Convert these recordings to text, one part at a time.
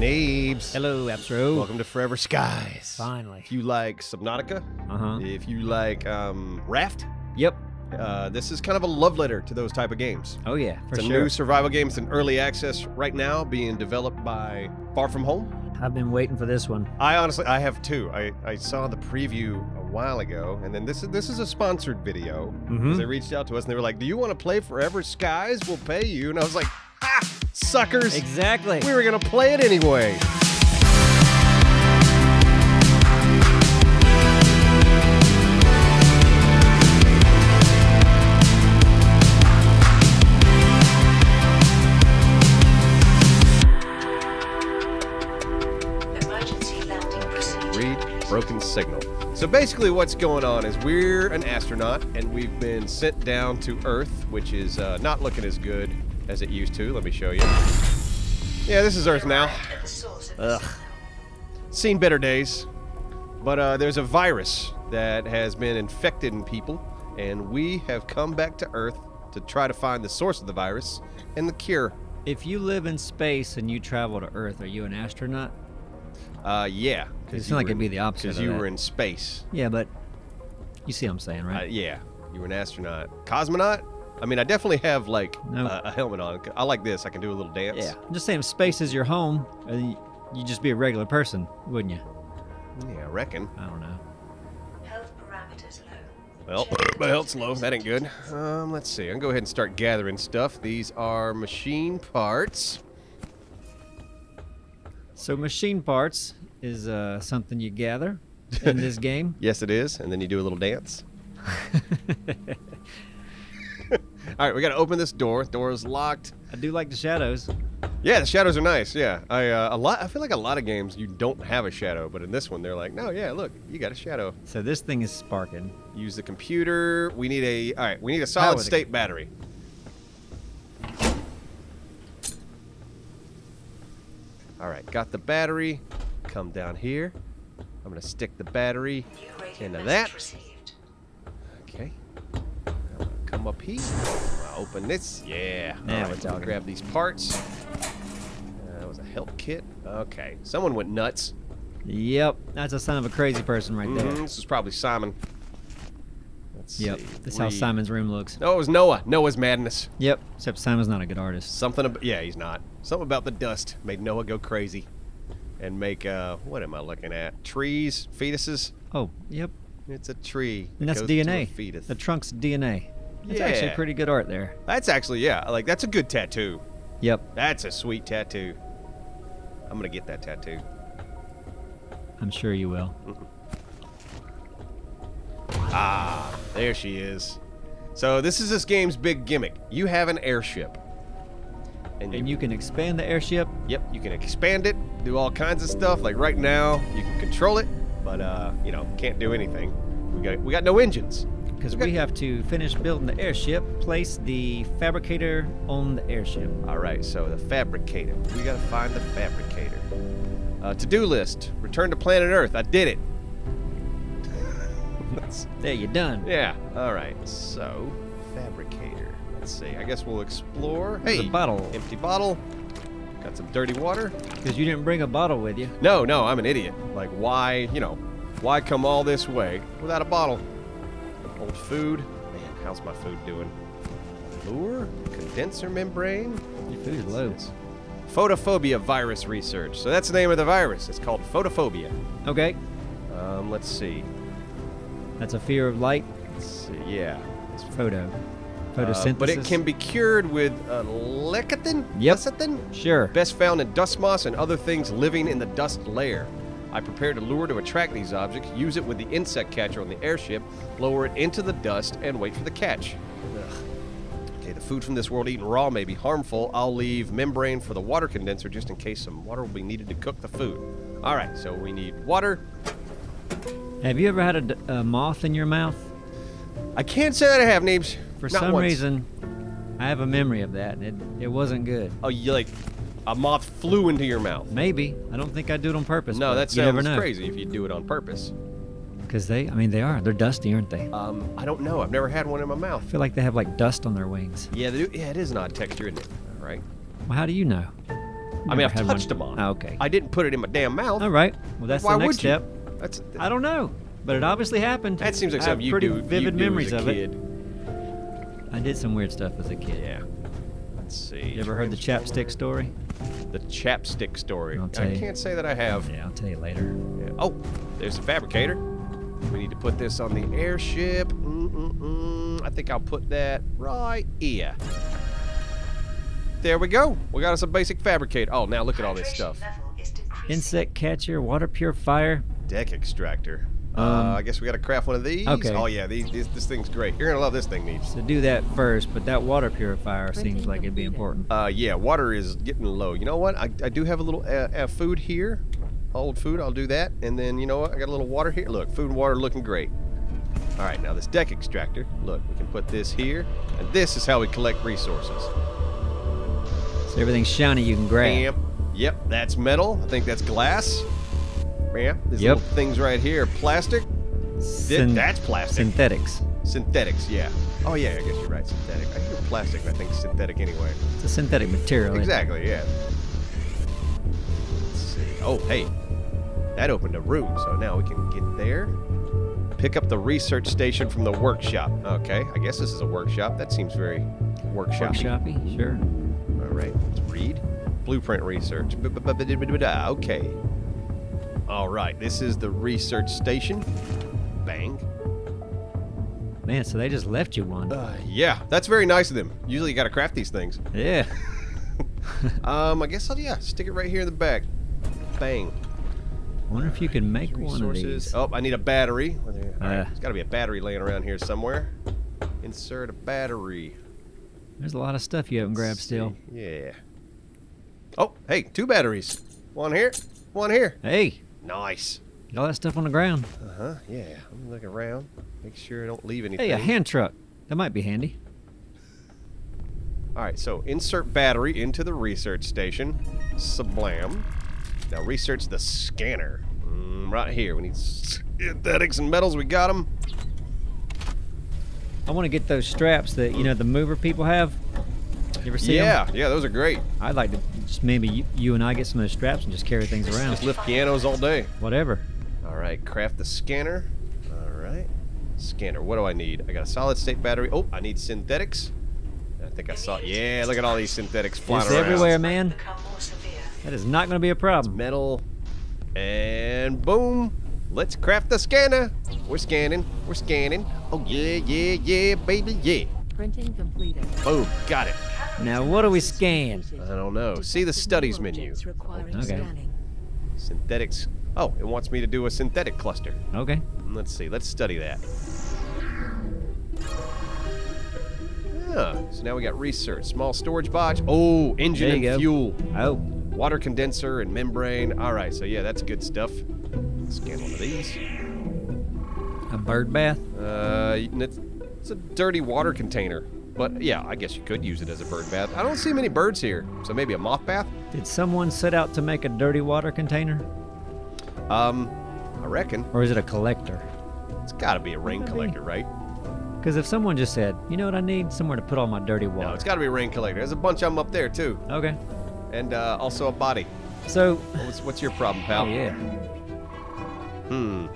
Neebs. Hello, Appsro. Welcome to Forever Skies. Finally. If you like Subnautica, Uh huh. if you like um, Raft, Yep. uh, this is kind of a love letter to those type of games. Oh yeah, for It's a sure. new survival game. It's in early access right now, being developed by Far From Home. I've been waiting for this one. I honestly, I have two. I, I saw the preview a while ago, and then this is this is a sponsored video. 'cause Mhm. They reached out to us and they were like, "Do you want to play Forever Skies? We'll pay you." And I was like, "Ha, suckers! Exactly. We were gonna play it anyway." Emergency landing procedure. Read broken signal. So basically, what's going on is we're an astronaut and we've been sent down to Earth, which is uh, not looking as good as it used to. Let me show you. Yeah, this is Earth now. Arrived at the source of the Ugh. Seen better days. But uh, there's a virus that has been infected in people, and we have come back to Earth to try to find the source of the virus and the cure. If you live in space and you travel to Earth, are you an astronaut? Uh, yeah. It seemed like it'd be the opposite Because you that. were in space. Yeah, but you see what I'm saying, Uh, right? yeah, you were an astronaut. Cosmonaut? I mean, I definitely have like No. a, a helmet on. I like this. I can do a little dance. yeah. I'm just saying, if space is your home, uh, you'd just be a regular person, wouldn't you? Yeah, I reckon. I don't know. Health parameters low. Well, my health's low. That ain't good. Um, let's see. I'm gonna go ahead and start gathering stuff. These are machine parts. So machine parts is uh, something you gather in this game. Yes, it is. And then you do a little dance. All right, we gotta open this door. Door is locked. I do like the shadows. Yeah, the shadows are nice. Yeah, I uh, a lot. I feel like a lot of games you don't have a shadow, but in this one they're like, no, yeah, look, you got a shadow. So this thing is sparking. Use the computer. We need a. All right, we need a solid the- state battery. All right, got the battery. Come down here. I'm gonna stick the battery into message that. received. Okay. I'm gonna come up here. I'll open this. Yeah. Now we're. Grab these parts. Uh, that was a help kit. Okay. Someone went nuts. Yep, that's a sign of a crazy person right Mhm, there. This is probably Simon. Let's Yep, see. that's how Simon's room looks. No, it was Noah. Noah's madness. Yep, except Simon's not a good artist. Something. Ab- yeah, he's not. Something about the dust made Noah go crazy, and make uh, what am I looking at? Trees, fetuses. Oh, yep, It's a tree. and that's DNA. The trunk's DNA. It's actually pretty good art there. That's actually yeah. Like that's a good tattoo. Yep, That's a sweet tattoo. I'm gonna get that tattoo. I'm sure you will. Ah, there she is. So this is this game's big gimmick. You have an airship, and you, And you can expand the airship. yep, you can expand it, do all kinds of stuff. Like right now, you can control it, but uh, you know, can't do anything. We got we got no engines. Because Okay. we have to finish building the airship, place the fabricator on the airship. All right, so the fabricator. We gotta find the fabricator. Uh, to-do list: return to planet Earth. I did it. There, you're done. yeah. All right. So fabricator. Let's see. I guess we'll explore. There's a bottle. Empty bottle. Got some dirty water. Because you didn't bring a bottle with you. No, no, I'm an idiot. Like, why? You know, why come all this way without a bottle? Old food. Man, how's my food doing? Lure, condenser membrane. Your food is low. Photophobia virus research. So that's the name of the virus. It's called photophobia. Okay, Um, let's see. that's a fear of light. Let's see. Yeah. Photo. Uh, Photosynthesis. but it can be cured with uh, lecithin. Yep. Lecithin? Sure. Best found in dust moss and other things living in the dust layer. I prepared a lure to attract these objects, use it with the insect catcher on the airship, lower it into the dust, and wait for the catch. Ugh. Okay, the food from this world eaten raw may be harmful. I'll leave membrane for the water condenser just in case some water will be needed to cook the food. All right, so we need water. Have you ever had a moth in your mouth? I can't say that I have, Neebs. For Not some once. reason, I have a memory of that, and it, it wasn't good. Oh, you like a moth flew into your mouth. Maybe. I don't think I'd do it on purpose. No, that sounds crazy if you do it on purpose. Because they, I mean, they are. They're dusty, aren't they? Um, I don't know. I've never had one in my mouth. I feel like they have like dust on their wings. Yeah, they do. yeah, it is an odd texture, isn't it? All right. Well, how do you know? I mean, I've had one. touched them on. Oh, okay. I didn't put it in my damn mouth. All right. Well, that's Why the next would you? step. That's I don't know, but it obviously happened. that seems like I something you pretty do. you vivid do memories as a of kid. it. I did some weird stuff as a kid. Yeah. Let's see. You ever heard the chapstick story? The chapstick story. I'll tell you. can't say that I have. Yeah, I'll tell you later. Yeah. Oh, there's a fabricator. We need to put this on the airship. Mm-mm-mm. I think I'll put that right here. There we go. We got us a basic fabricator. Oh, now look at all this stuff. level is decreasing. Insect catcher, water purifier. Deck extractor. Um, uh, I guess we got to craft one of these. okay. Oh yeah, these, these, this thing's great. You're gonna love this thing, Neebs. So do that first, but that water purifier seems like it'd be important. Uh, yeah, water is getting low. You know what? I, I do have a little uh, uh, food here. Old food, I'll do that. And then, you know what? I got a little water here. Look, food and water looking great. All right, now this deck extractor. Look, we can put this here. And this is how we collect resources. So everything's shiny you can grab. Bam. Yep, that's metal. I think that's glass. Bam. These Yep. little things right here. Plastic. Syn- that's plastic. synthetics. Synthetics, yeah. Oh, yeah, I guess you're right. Synthetic. I hear plastic, I think synthetic anyway. It's a synthetic material. Exactly, yeah. Let's see. Oh, hey. That opened a room, so now we can get there. Pick up the research station from the workshop. Okay, I guess this is a workshop. That seems very workshop. Workshoppy, sure. All right, let's read. Blueprint research. Okay. All right, this is the research station. Bang. Man, so they just left you one. Uh, yeah, that's very nice of them. Usually you got to craft these things. yeah. Um, I guess I'll, yeah, stick it right here in the back. Bang. Wonder if you can make one of Resources. these. Oh, I need a battery. There- all right, Uh. There's got to be a battery laying around here somewhere. Insert a battery. There's a lot of stuff you haven't grabbed Let's still. see. Yeah. Oh, hey, two batteries. One here, one here. Hey, Nice. all that stuff on the ground. Uh huh. Yeah. I'm gonna look around. Make sure I don't leave anything. Hey, a hand truck. That might be handy. All right. So insert battery into the research station. Sublime. Now research the scanner. Mm, right here. We need synthetics and metals. We got them. I want to get those straps that you know the mover people have. You ever see 'em? Yeah. Yeah. Those are great. I'd like to just maybe you, you and I get some of those straps and just carry things around. Just lift pianos all day. Whatever. All right, craft the scanner. All right, scanner. What do I need? I got a solid state battery. Oh, I need synthetics. I think I saw. it. Yeah, look at all these synthetics flying It's around. everywhere, man. Become more severe. That is not going to be a problem. Metal, and boom. Let's craft the scanner. We're scanning. We're scanning. Oh yeah, yeah, yeah, baby, yeah. Printing completed. Boom, got it. Now, what do we scan? I don't know. See the studies menu. Requiring Okay. scanning. Synthetics. Oh, it wants me to do a synthetic cluster. Okay. Let's see. Let's study that. Yeah. So now we got research, small storage box. Oh, engine and go. fuel, Oh, water condenser and membrane. All right. So yeah, that's good stuff. Scan one of these. a bird bath. Uh, it's, a dirty water container, but yeah, I guess you could use it as a bird bath. I don't see many birds here, so maybe a moth bath. Did someone set out to make a dirty water container? Um, I reckon Or is it a collector? it's got to be a rain Could be. collector, right? Because if someone just said, you know what I need? Somewhere to put all my dirty water. No, it's got to be a rain collector. There's a bunch of them up there too, okay. and uh, also a body. So, What's, what's your problem, pal? oh yeah. Hmm.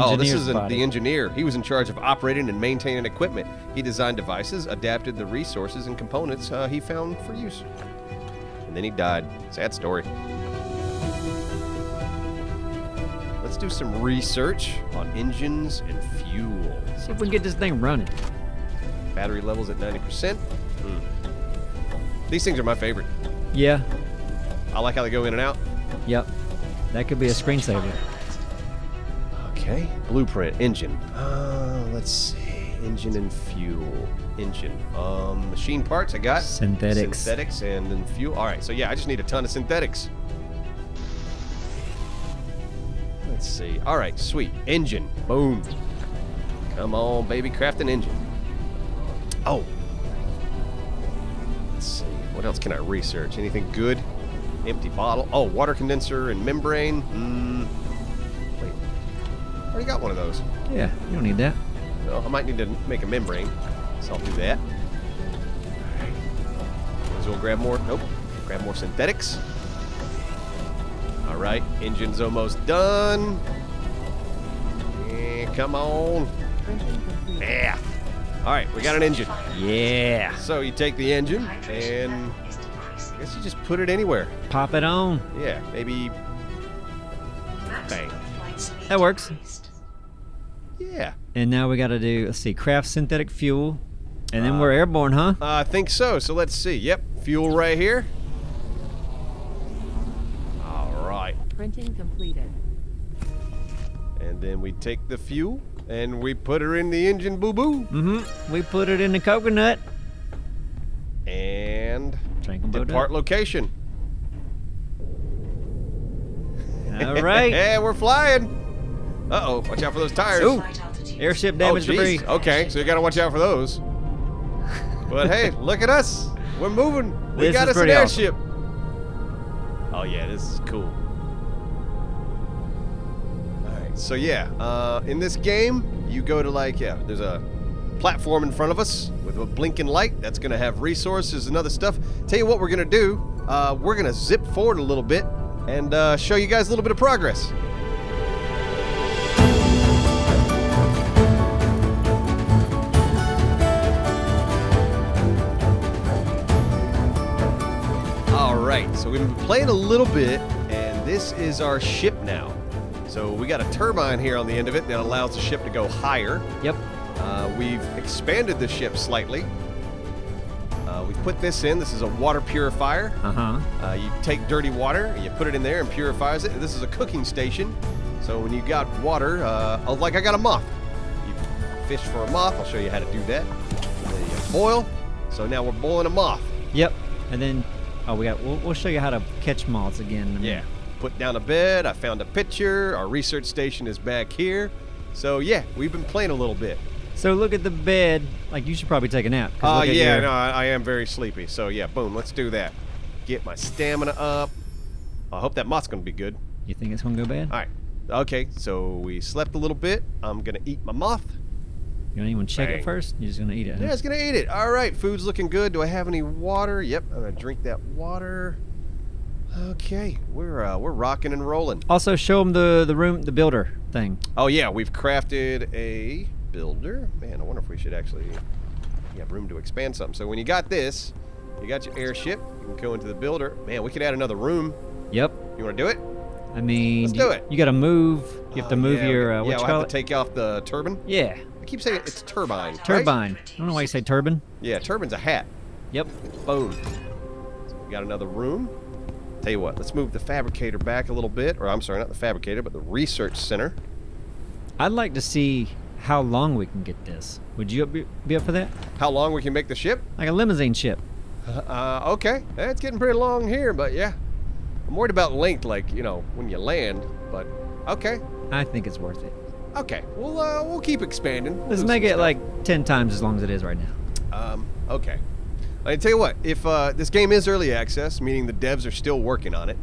Oh, this is an, the engineer. He was in charge of operating and maintaining equipment. He designed devices, adapted the resources and components uh, he found for use. And then he died. Sad story. Let's do some research on engines and fuel. See if we can get this thing running. Battery levels at 90%. Hmm. These things are my favorite. Yeah. I like how they go in and out. Yep. That could be a screensaver. Okay. Blueprint, engine. Uh, let's see. Engine and fuel. Engine. Um, machine parts, I got. Synthetics. Synthetics and then fuel. All right, so yeah, I just need a ton of synthetics. Let's see. All right, sweet. Engine. Boom. Come on, baby. Craft an engine. Oh. Let's see. What else can I research? Anything good? Empty bottle. Oh, water condenser and membrane. Hmm. Wait. I already got one of those. Yeah, you don't need that. Well, I might need to make a membrane, so I'll do that. Alright. Might as well grab more. Nope. Grab more synthetics. All right, engine's almost done. Yeah, come on. Yeah. All right, we got an engine. Yeah. So you take the engine and level. I guess you just put it anywhere. Pop it on. Yeah, maybe. Bang. That works. Increased. Yeah. And now we got to do, let's see, craft synthetic fuel. And then Uh, we're airborne, huh? I think so. So let's see. Yep, fuel right here. All right. Printing completed. And then we take the fuel and we put her in the engine boo boo. Mm-hmm. We put it in the coconut. And Drink 'em both depart location. All right. Yeah, we're flying. Uh oh, watch out for those tires. Ooh. Airship Oh, damage jeez. debris. Okay, so you gotta watch out for those. But hey, look at us. We're moving. We This got is us an pretty awesome. airship. Oh yeah, this is cool. Alright, so yeah, uh, in this game, you go to like, yeah, there's a platform in front of us with a blinking light that's gonna have resources and other stuff. Tell you what we're gonna do, uh, we're gonna zip forward a little bit and uh, show you guys a little bit of progress. So we've been playing a little bit, and this is our ship now. So we got a turbine here on the end of it that allows the ship to go higher. Yep. Uh, we've expanded the ship slightly. Uh, we put this in. This is a water purifier. Uh-huh. Uh, you take dirty water and you put it in there and purifies it. This is a cooking station. So when you got water, uh, oh, like I got a moth. You fish for a moth. I'll show you how to do that. And then you boil. So now we're boiling a moth. Yep. And then, oh, we got, we'll, we'll show you how to catch moths again. in a minute. Put down a bed. I found a picture. Our research station is back here. So yeah, we've been playing a little bit. So look at the bed. Like, you should probably take a nap. 'cause Uh, yeah, your- no, I, I am very sleepy. So yeah, boom, let's do that. Get my stamina up. I hope that moth's gonna be good. You think it's to go bad? All right. Okay, so we slept a little bit. I'm gonna eat my moth. You don't even check Bang. it first? You're just going to eat it. huh? Yeah, it's gonna eat it. All right, food's looking good. Do I have any water? Yep, I'm gonna drink that water. Okay, we're uh, we're rocking and rolling. Also, show them the, the room, the builder thing. Oh yeah, we've crafted a builder. Man, I wonder if we should actually you have room to expand something. So when you got this, you got your airship. You can go into the builder. Man, we could add another room. Yep. You want to do it? I mean, Let's you, do it. You got to move. You have to Oh, move yeah, your, uh, yeah. you We'll have it? to take off the turban. yeah. Keep saying it's turbine. right? Turbine. I don't know why you say turban. Yeah, turbine's a hat. Yep. Boom. So we got another room. Tell you what, let's move the fabricator back a little bit. Or I'm sorry, not the fabricator, but the research center. I'd like to see how long we can get this. Would you be, be up for that? How long we can make the ship? Like a limousine ship. Uh, okay. It's getting pretty long here, but yeah. I'm worried about length, like, you know, when you land, but okay. I think it's worth it. Okay. We'll, uh, we'll keep expanding. Let's make it stuff. like 10 times as long as it is right now. Um, okay. I tell you what, if uh, this game is early access, meaning the devs are still working on it,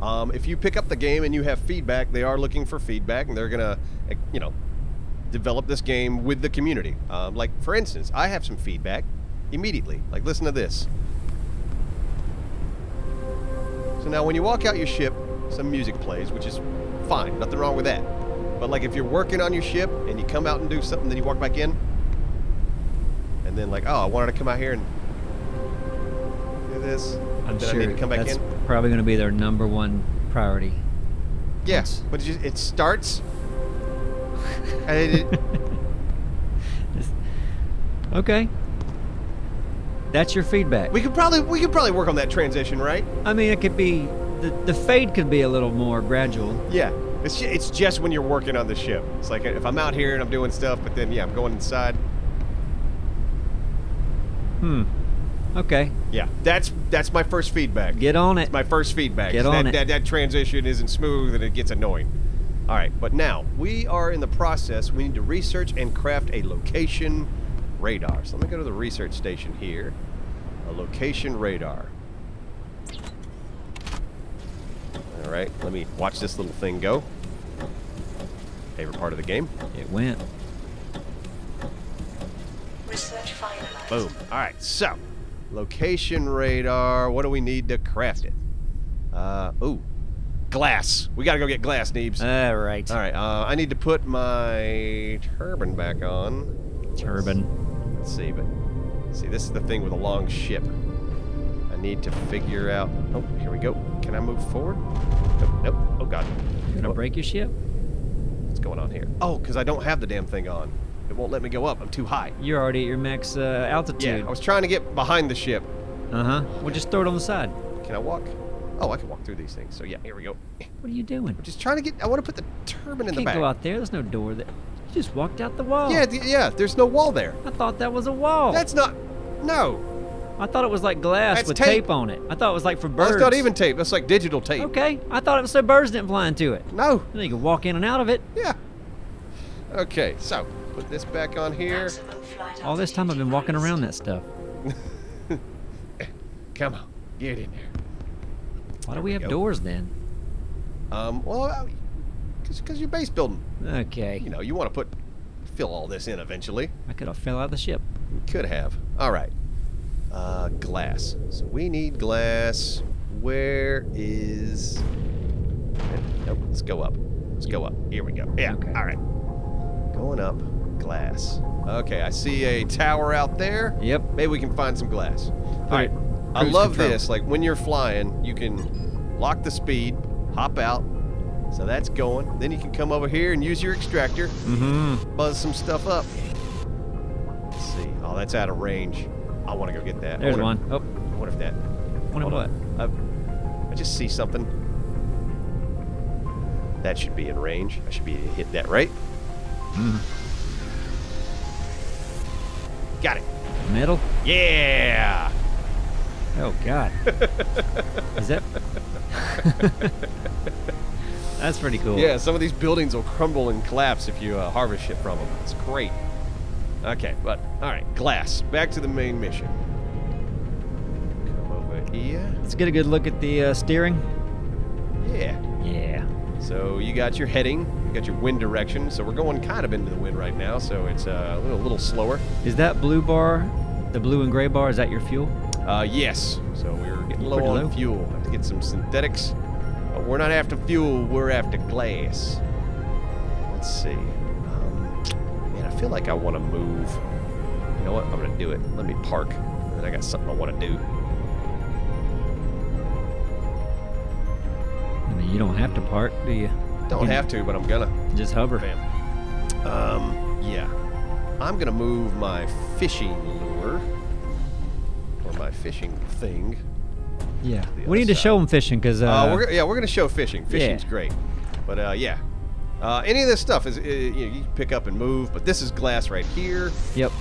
um, if you pick up the game and you have feedback, they are looking for feedback, and they're gonna, eh, you know, develop this game with the community. Um, like for instance, I have some feedback immediately. Like listen to this. So now when you walk out your ship, some music plays, which is fine, nothing wrong with that. But like if you're working on your ship and you come out and do something, then you walk back in, and then like, oh, I wanted to come out here and do this. I'm sure I need to come back that's in. probably going to be their number one priority. Yes, Once- but it, just, it starts. it, okay. That's your feedback. we could probably we could probably work on that transition, right? I mean, it could be the, the fade could be a little more gradual. Yeah. It's it's just when you're working on the ship. It's like if I'm out here and I'm doing stuff, but then yeah, I'm going inside. Hmm. Okay. Yeah, that's that's my first feedback. Get on it. It's my first feedback. Get that, on it. That, that transition isn't smooth and it gets annoying. All right, but now we are in the process. We need to research and craft a location radar. So let me go to the research station here. A location radar. All right, let me watch this little thing go. Favorite part of the game. It went. Research finalized. Boom. All right, so location radar. What do we need to craft it? Uh, ooh, glass. We gotta go get glass, Neebs. All right. All right. Uh, I need to put my turban back on. Turban. Let's see, but see, this is the thing with a long ship. Need to figure out. Oh, here we go. Can I move forward? Nope. Nope. Oh God. You gonna What- break your ship? What's going on here? Oh, because I don't have the damn thing on. It won't let me go up. I'm too high. You're already at your max uh, Yeah. altitude. I was trying to get behind the ship. Uh huh. Well, just throw it on the side. Can I walk? Oh, I can walk through these things. So yeah, here we go. What are you doing? I'm just trying to get. I want to put the turban in the back. Can't go out there. There's no door there. You just walked out the wall. Yeah, yeah. There's no wall there. I thought that was a wall. That's not. No. I thought it was like glass That's with tape. tape. on it. I thought it was like for birds. it's not even tape. That's like digital tape. Okay. I thought it was so birds didn't fly into it. No. Then you can walk in and out of it. Yeah. Okay, so put this back on here. All this time I've been walking around that stuff. Come on, get in there. Why do we we have go. doors then? Um, well, because you're base building. Okay. You know, you want to put fill all this in eventually. I could have fell out of the ship. You could have. All right. Uh, glass. So we need glass. Where is? Nope. Let's go up. Let's go up. Here we go. Yeah. Okay. All right. Going up. Glass. Okay. I see a tower out there. Yep. Maybe we can find some glass. All right. I love control. this. Like when you're flying, you can lock the speed, hop out. So that's going. Then you can come over here and use your extractor, Mm-hmm. buzz some stuff up. Let's see. Oh, that's out of range. I want to go get that. I There's wonder- one. Oh, I wonder if that. of what? on. Uh, I just see something. That should be in range. I should be able to hit that, right? Mm. Got it. Metal? Yeah. Oh God. Is that? That's pretty cool. Yeah, some of these buildings will crumble and collapse if you uh, harvest shit from them. It's great. Okay, but all right, glass. Back to the main mission. Come over here. Let's get a good look at the uh, steering. Yeah. Yeah. So you got your heading, you got your wind direction. So we're going kind of into the wind right now, so it's uh, a little, little slower. Is that blue bar, the blue and gray bar? Is that your fuel? Uh, yes. So we're getting low Pretty on low. fuel. Have to get some synthetics. But we're not after fuel. We're after glass. Let's see. Feel like I want to move. You know what? I'm gonna do it. Let me park. And then I got something I want to do. I mean, you don't have to park, do you? Don't You have to, but I'm gonna. Just hover. Bam. Um, yeah. I'm gonna move my fishing lure or my fishing thing. Yeah. We need to show them fishing because uh, Uh, we're, yeah, we're gonna show fishing. Fishing's Yeah. great, but uh, yeah, uh, any of this stuff is uh, you, know, you can pick up and move. But this is glass right here. yep.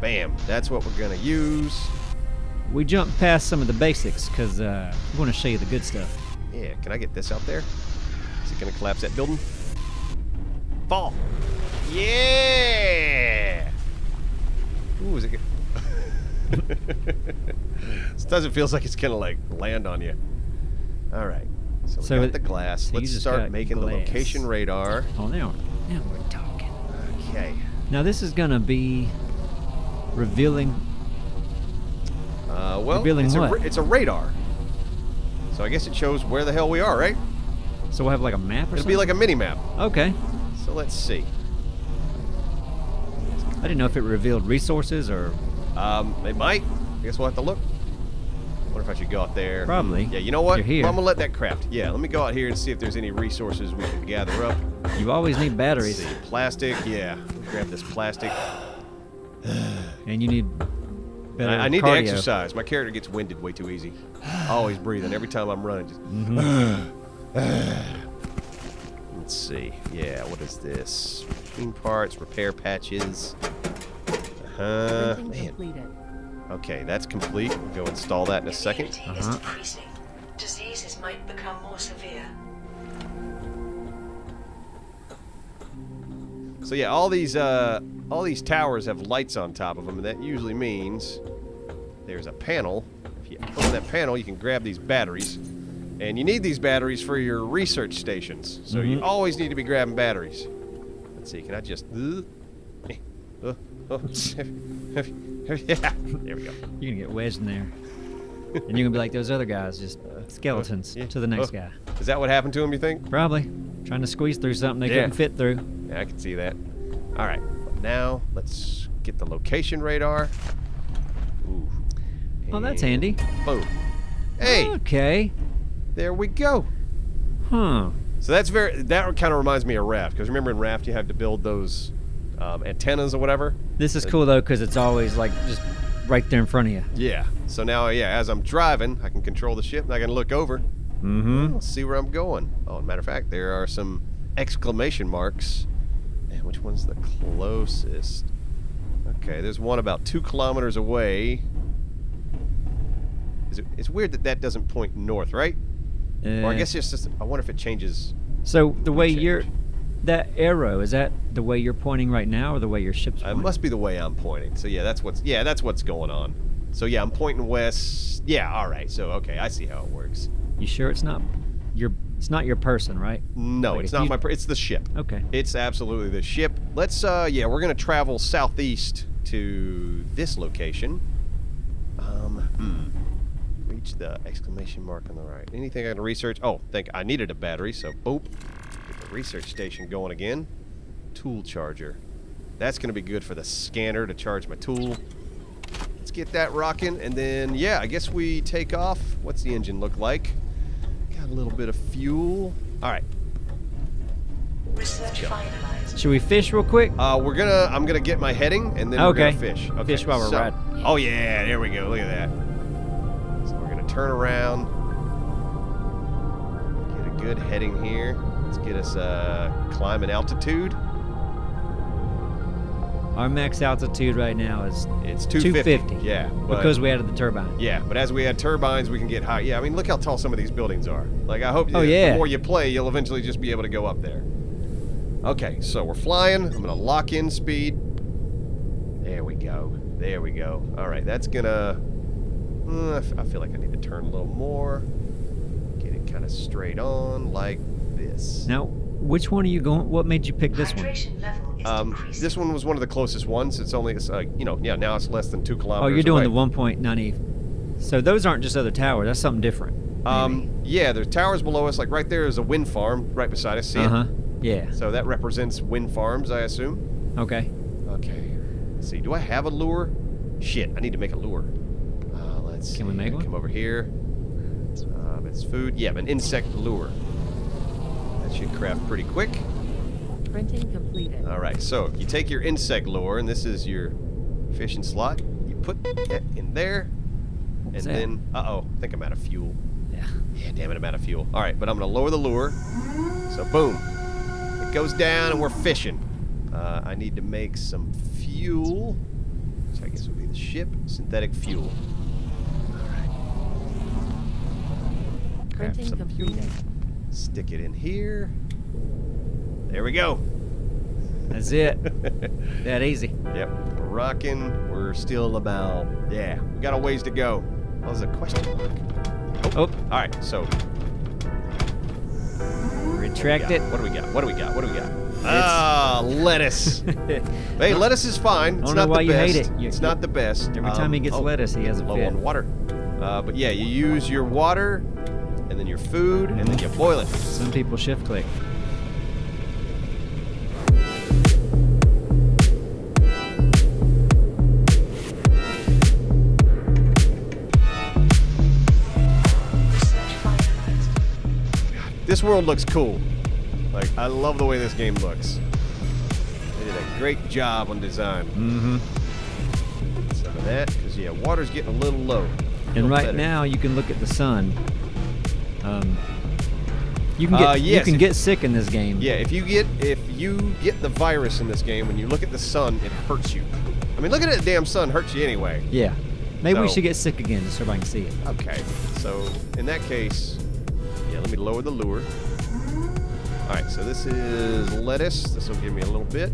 Bam. That's what we're gonna use. We jumped past some of the basics because uh, we want to show you the good stuff. Yeah. Can I get this out there? Is it gonna collapse that building? Fall. Yeah. Ooh, is it? Good? Sometimes it feels like it's gonna like land on you. All right. So we So got it- the glass. so Let's start making the location radar. Oh, now, now we're talking. Okay. Now this is gonna be revealing. Uh, well, Revealing it's a, what? ra- it's a radar. So I guess it shows where the hell we are, right? So we'll have like a map or It'll something. be like a mini map. Okay. So let's see. I didn't know if it revealed resources or. Um, it might. I guess we'll have to look. Wonder if I should go out there. Probably. Yeah, you know what? You're here. I'm gonna let that craft. Yeah, let me go out here and see if there's any resources we can gather up. You always need Let's batteries, see. Plastic. Yeah. Grab this plastic. and you need better I, I need cardio. to exercise. My character gets winded way too easy. Always breathing every time I'm running. Just. Mm-hmm. Let's see. Yeah, what is this? Machine parts, repair patches. Uh, Printing man. completed. Okay, that's complete. We'll go install that in a second. Uh-huh. decreasing. Diseases might become more severe. So yeah, all these uh, all these towers have lights on top of them, and that usually means there's a panel. If you open that panel, you can grab these batteries, and you need these batteries for your research stations. So you Mhm. always need to be grabbing batteries. Let's see, can I just? Uh, uh, oh. yeah, there we go. You're gonna get wedged in there, and you're gonna be like those other guys, just Uh, skeletons Yeah. to the next Oh. guy. Is that what happened to him? You think? Probably trying to squeeze through something they Yeah. couldn't fit through. Yeah, I can see that. All right, now let's get the location radar. Ooh. Oh, that's handy. Boom. Hey, Okay. there we go. Huh. So that's very. That kind of reminds me of Raft because remember in Raft you had to build those um, antennas or whatever. This is cool though because it's always like just right there in front of you. Yeah. So now, yeah, as I'm driving, I can control the ship and I can look over. Mm-hmm. See where I'm going. Oh, matter of fact, there are some exclamation marks. And which one's the closest? Okay, there's one about two kilometers away. Is it, it's weird that that doesn't point north, right? or I guess it's just. I wonder if it changes. So the way change. you're, that arrow is that the way you're pointing right now, or the way your ship's Pointing? It must be the way I'm pointing. So yeah, that's what's. Yeah, that's what's going on. So yeah, I'm pointing west. Yeah, all right. So okay, I see how it works. You sure it's not your? It's not your person, right? No, Like it's not you- my. per- It's the ship. Okay. It's absolutely the ship. Let's, uh, yeah, we're gonna travel southeast to this location. Um, hmm. Reach the exclamation mark on the right. Anything I can research? Oh, think I needed a battery, so boop. Get the research station going again. Tool charger. That's gonna be good for the scanner to charge my tool. Let's get that rocking, and then yeah, I guess we take off. What's the engine look like? Got a little bit of fuel. All right. Research finalized. Should we fish real quick? Uh, we're gonna. I'm gonna get my heading, and then we're gonna fish. Okay. Fish while we're so- riding. Oh yeah, there we go. Look at that. So we're gonna turn around, get a good heading here. Let's get us uh, climbing altitude. Our max altitude right now is It's 250. 250. Yeah. but- because we added the turbine. Yeah, but as we add turbines, we can get high. Yeah, I mean, look how tall some of these buildings are. Like, I hope Oh, the- yeah. the more you play, you'll eventually just be able to go up there. Okay, so we're flying. I'm gonna lock in speed. There we go. There we go. All right, that's gonna. uh, I f- I feel like I need to turn a little more. Get it kind of straight on like this. Now, which one are you going? What made you pick this one? Level is Um, this one was one of the closest ones. It's only, it's, uh, you know, yeah. Now it's less than two kilometers. Oh, you're doing away. the 1.90. So those aren't just other towers. That's something different. Um, yeah, there's towers below us. Like right there is a wind farm right beside us. See? Uh huh. Yeah. So that represents wind farms, I assume. Okay. Okay. Let's see. Do I have a lure? Shit, I need to make a lure. Uh, let's. Can we make one? Come over here. Um, it's food. Yeah, an insect lure. That should craft pretty quick. Printing completed. All right. So you take your insect lure, and this is your fishing slot. You put that in there, and was that? then, uh oh, I think I'm out of fuel. Yeah. Yeah, damn it, I'm out of fuel. All right, but I'm gonna lower the lure. So boom, it goes down and we're fishing. Uh, I need to make some fuel, which I guess would be the ship. Synthetic fuel. All right. Printing some fuel. Stick it in here. There we go. That's it. that easy. Yep, we're rocking. We're still about yeah. We got a ways to go. Oh, there's a question mark. Oh, All right, so retract it. What do we got? What do we got? What do we got? Ah, lettuce. hey, lettuce is fine. It's don't know why the you best. hate it. You- it's not the best. Every time he Um, gets oh, lettuce, he has a low fit. on water. Uh, but yeah, you use your water, and then your food, and then you boil it. Some people shift click. This world looks cool. Like I love the way this game looks. They did a great job on design. Mm-hmm. Some of that, because yeah, water's getting a little low. And right better. now, you can look at the sun. Um, you can get Uh, you can get sick in this game. Yeah, if you get if you get the virus in this game, when you look at the sun, it hurts you. I mean, looking at the damn sun hurts you anyway. Yeah. Maybe we should get sick again just so everybody can see it. Okay, so in that case, yeah, let me lower the lure. All right, so this is lettuce. This will give me a little bit.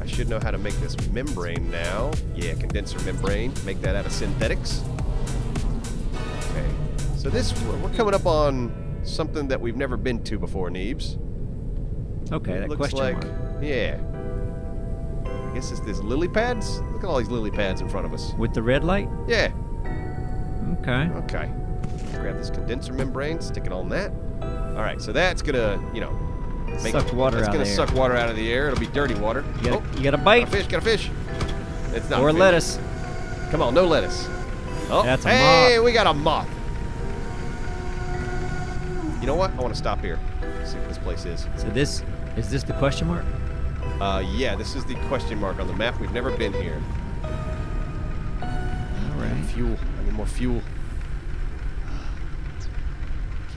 I should know how to make this membrane now. Yeah, condenser membrane. Make that out of synthetics. So this we're coming up on something that we've never been to before, Neebs. Okay, It that looks question like, mark. yeah. I guess it's this lily pads. Look at all these lily pads in front of us. With the red light? Yeah. Okay. Okay. Grab this condenser membrane, stick it on that. All right, so that's gonna, you know, make Suck water out gonna of the suck water out of the air. It'll be dirty water. You got, oh, a, you got a got bite a fish, got a fish. It's not or lettuce. Come on, no lettuce. Oh, That's a hey, moth. we got a moth. You know what? I want to stop here. See what this place is. So this is this the question mark? Uh, yeah, this is the question mark on the map. We've never been here. All right. Fuel. I need more fuel.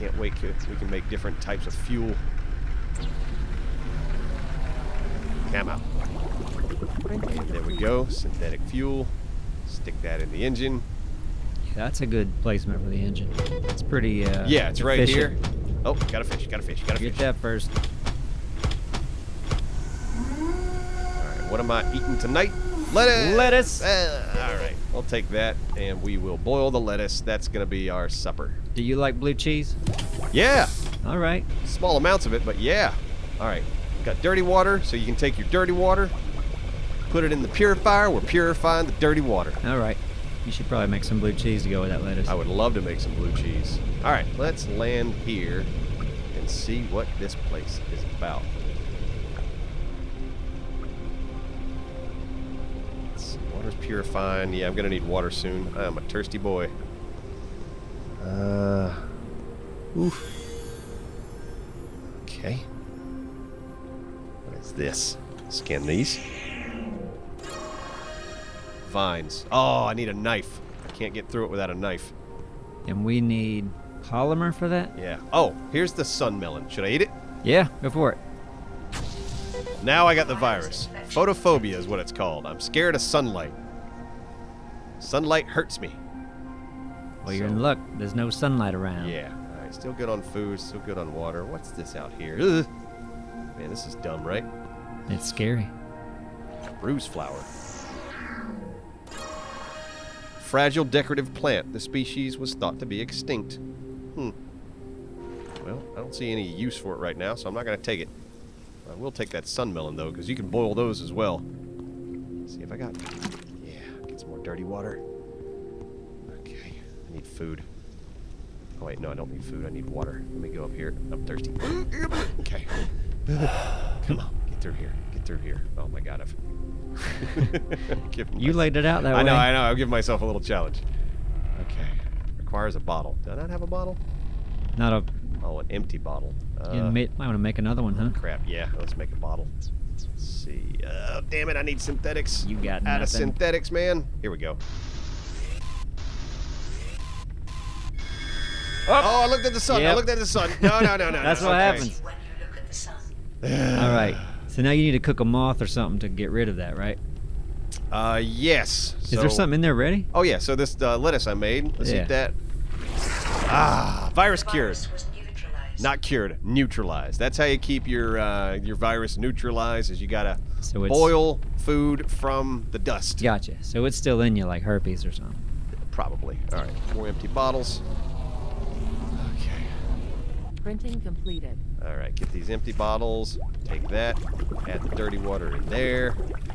Can't wait we can make different types of fuel. Come out. There we go. Synthetic fuel. Stick that in the engine. Yeah, that's a good placement for the engine. It's pretty. Uh, yeah, it's right here. Oh, got a fish. Got a fish. Got a fish. Get that first. All right, what am I eating tonight? Lettuce. Lettuce. Uh, all right, I'll take that, and we will boil the lettuce. That's gonna be our supper. Do you like blue cheese? Yeah, All right. small amounts of it, but yeah. All right, got dirty water, so you can take your dirty water, put it in the purifier. We're purifying the dirty water. All right. You should probably make some blue cheese to go with that lettuce. I would love to make some blue cheese. All right, let's land here and see what this place is about. Water's purifying. Yeah, I'm gonna need water soon. I'm a thirsty boy. Uh, oof. Okay. What is this? Scan these. Vines. Oh, I need a knife. I can't get through it without a knife. and we need polymer for that. Yeah. Oh, here's the sun melon. Should I eat it? Yeah, go for it. Now I got the virus. Photophobia is what it's called. I'm scared of sunlight. Sunlight hurts me. Well, you're in luck. There's no sunlight around. Yeah. All right. Still good on food. Still good on water. What's this out here? Ugh. Man, this is dumb, right? It's scary. Bruise flower. Fragile decorative plant. The species was thought to be extinct. Hmm. Well, I don't see any use for it right now, so I'm not going to take it. I will take that sun melon, though, because you can boil those as well. see if I got... Yeah, get some more dirty water. Okay, I need food. Oh, wait, no, I don't need food. I need water. Let me go up here. I'm thirsty. Okay. Come on, get through here. Get through here. Oh, my God, I've... given You laid it out that I way. I know, I know. I'll give myself a little challenge. Okay. Requires a bottle. Do I not have a bottle? Not a. Oh, an empty bottle. Uh, You may, might want to make another one, huh? crap. Yeah, let's make a bottle. Let's see. Oh, damn it. I need synthetics. You got Out of synthetics, man. Here we go. Oh, oh I looked at the sun. I looked at the sun. No, no, no, no. That's no. what okay. happens. When you look at the sun. All right. So now you need to cook a moth or something to get rid of that, right? Uh, yes. Is there something in there ready? Oh, yeah. So this uh, lettuce I made. Let's Yeah. eat that. Ah, virus The cured. neutralized. Not cured, neutralized. That's how you keep your uh, your virus neutralized. Is you gotta So it's- boil food from the dust. Gotcha. So it's still in you like herpes or something. Probably. All right. More empty bottles. Okay. Printing completed. All right. Get these empty bottles. Take that. Add the dirty water in there.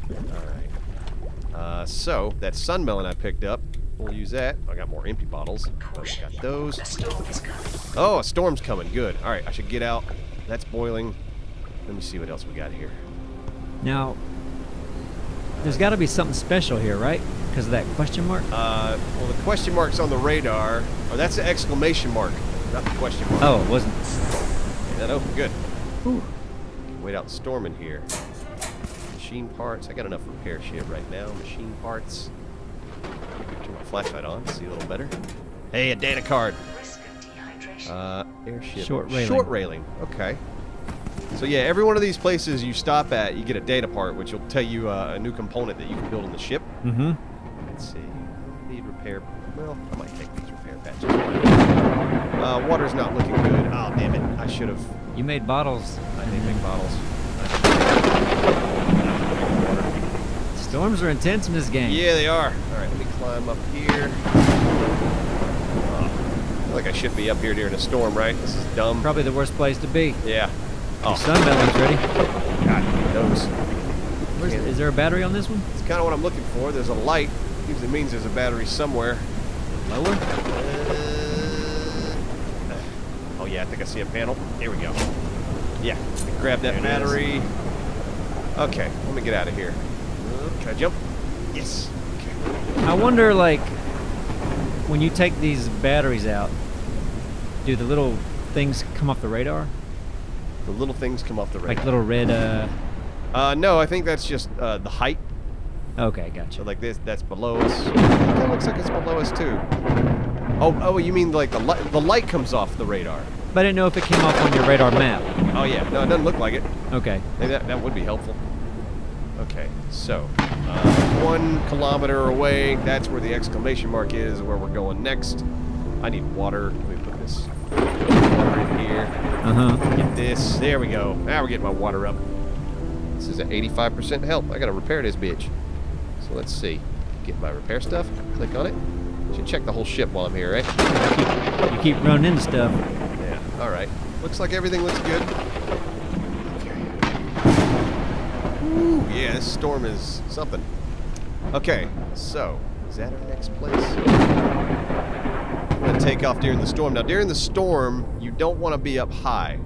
All right. Uh, so that sun melon I picked up, we'll use that. I got more empty bottles. Oh, got those. A storm is coming. Oh, a storm's coming. Good. All right. I should get out. That's boiling. Let me see what else we got here. Now, there's got to be something special here, right? Because of that question mark. Uh, well, the question mark's on the radar. Or that's the exclamation mark, not the question mark. Oh, it wasn't. Okay, that open good. Wait out the storm in here. Machine parts. I got enough repair shit right now. Machine parts. Turn my flashlight on. See a little better. Hey, a data card. Risk of dehydration. Uh, airship. Short railing. Short railing. Okay. So yeah, every one of these places you stop at, you get a data part, which will tell you uh, a new component that you can build on the ship. Mm-hmm. Let's see. Need repair. Well, I might take these repair patches. Uh, water's not looking good. Oh, damn it. I should have. You made bottles. I didn't make bottles. Storms are intense in this game. Yeah, they are. All right, let me climb up here. Oh, I feel like I should be up here during a storm, right? This is dumb. Probably the worst place to be. Yeah. Your Oh, sunmelon's ready. God those. Is there a battery on this one? It's kind of what I'm looking for. There's a light. Usually means there's a battery somewhere. Lower? Uh, yeah, I think I see a panel. Here we go. Yeah, grab that There battery. Okay, let me get out of here. Can I jump? Yes. Okay. I wonder, like, when you take these batteries out, do the little things come off the radar? The little things come off the radar. Like little red, uh... Uh, no, I think that's just uh, the height. Okay, gotcha. So like this, that's below us. That looks like it's below us too. Oh, oh, you mean like the light? The light comes off the radar. But I didn't know if it came off on your radar map. Oh yeah, no, it doesn't look like it. Okay. Maybe that, that would be helpful. Okay, so uh, one kilometer away, that's where the exclamation mark is, where we're going next. I need water. Let me put this water in here. Uh-huh. Get this. There we go. Now we're getting my water up. This is at 85% health. I gotta repair this bitch. So let's see. Get my repair stuff. Click on it. Should check the whole ship while I'm here, right? You keep running into stuff. Yeah. All right. Looks like everything looks good. Ooh, yeah, this storm is something. Okay, so is that our next place? I'm gonna take off during the storm. Now, during the storm, you don't want to be up high,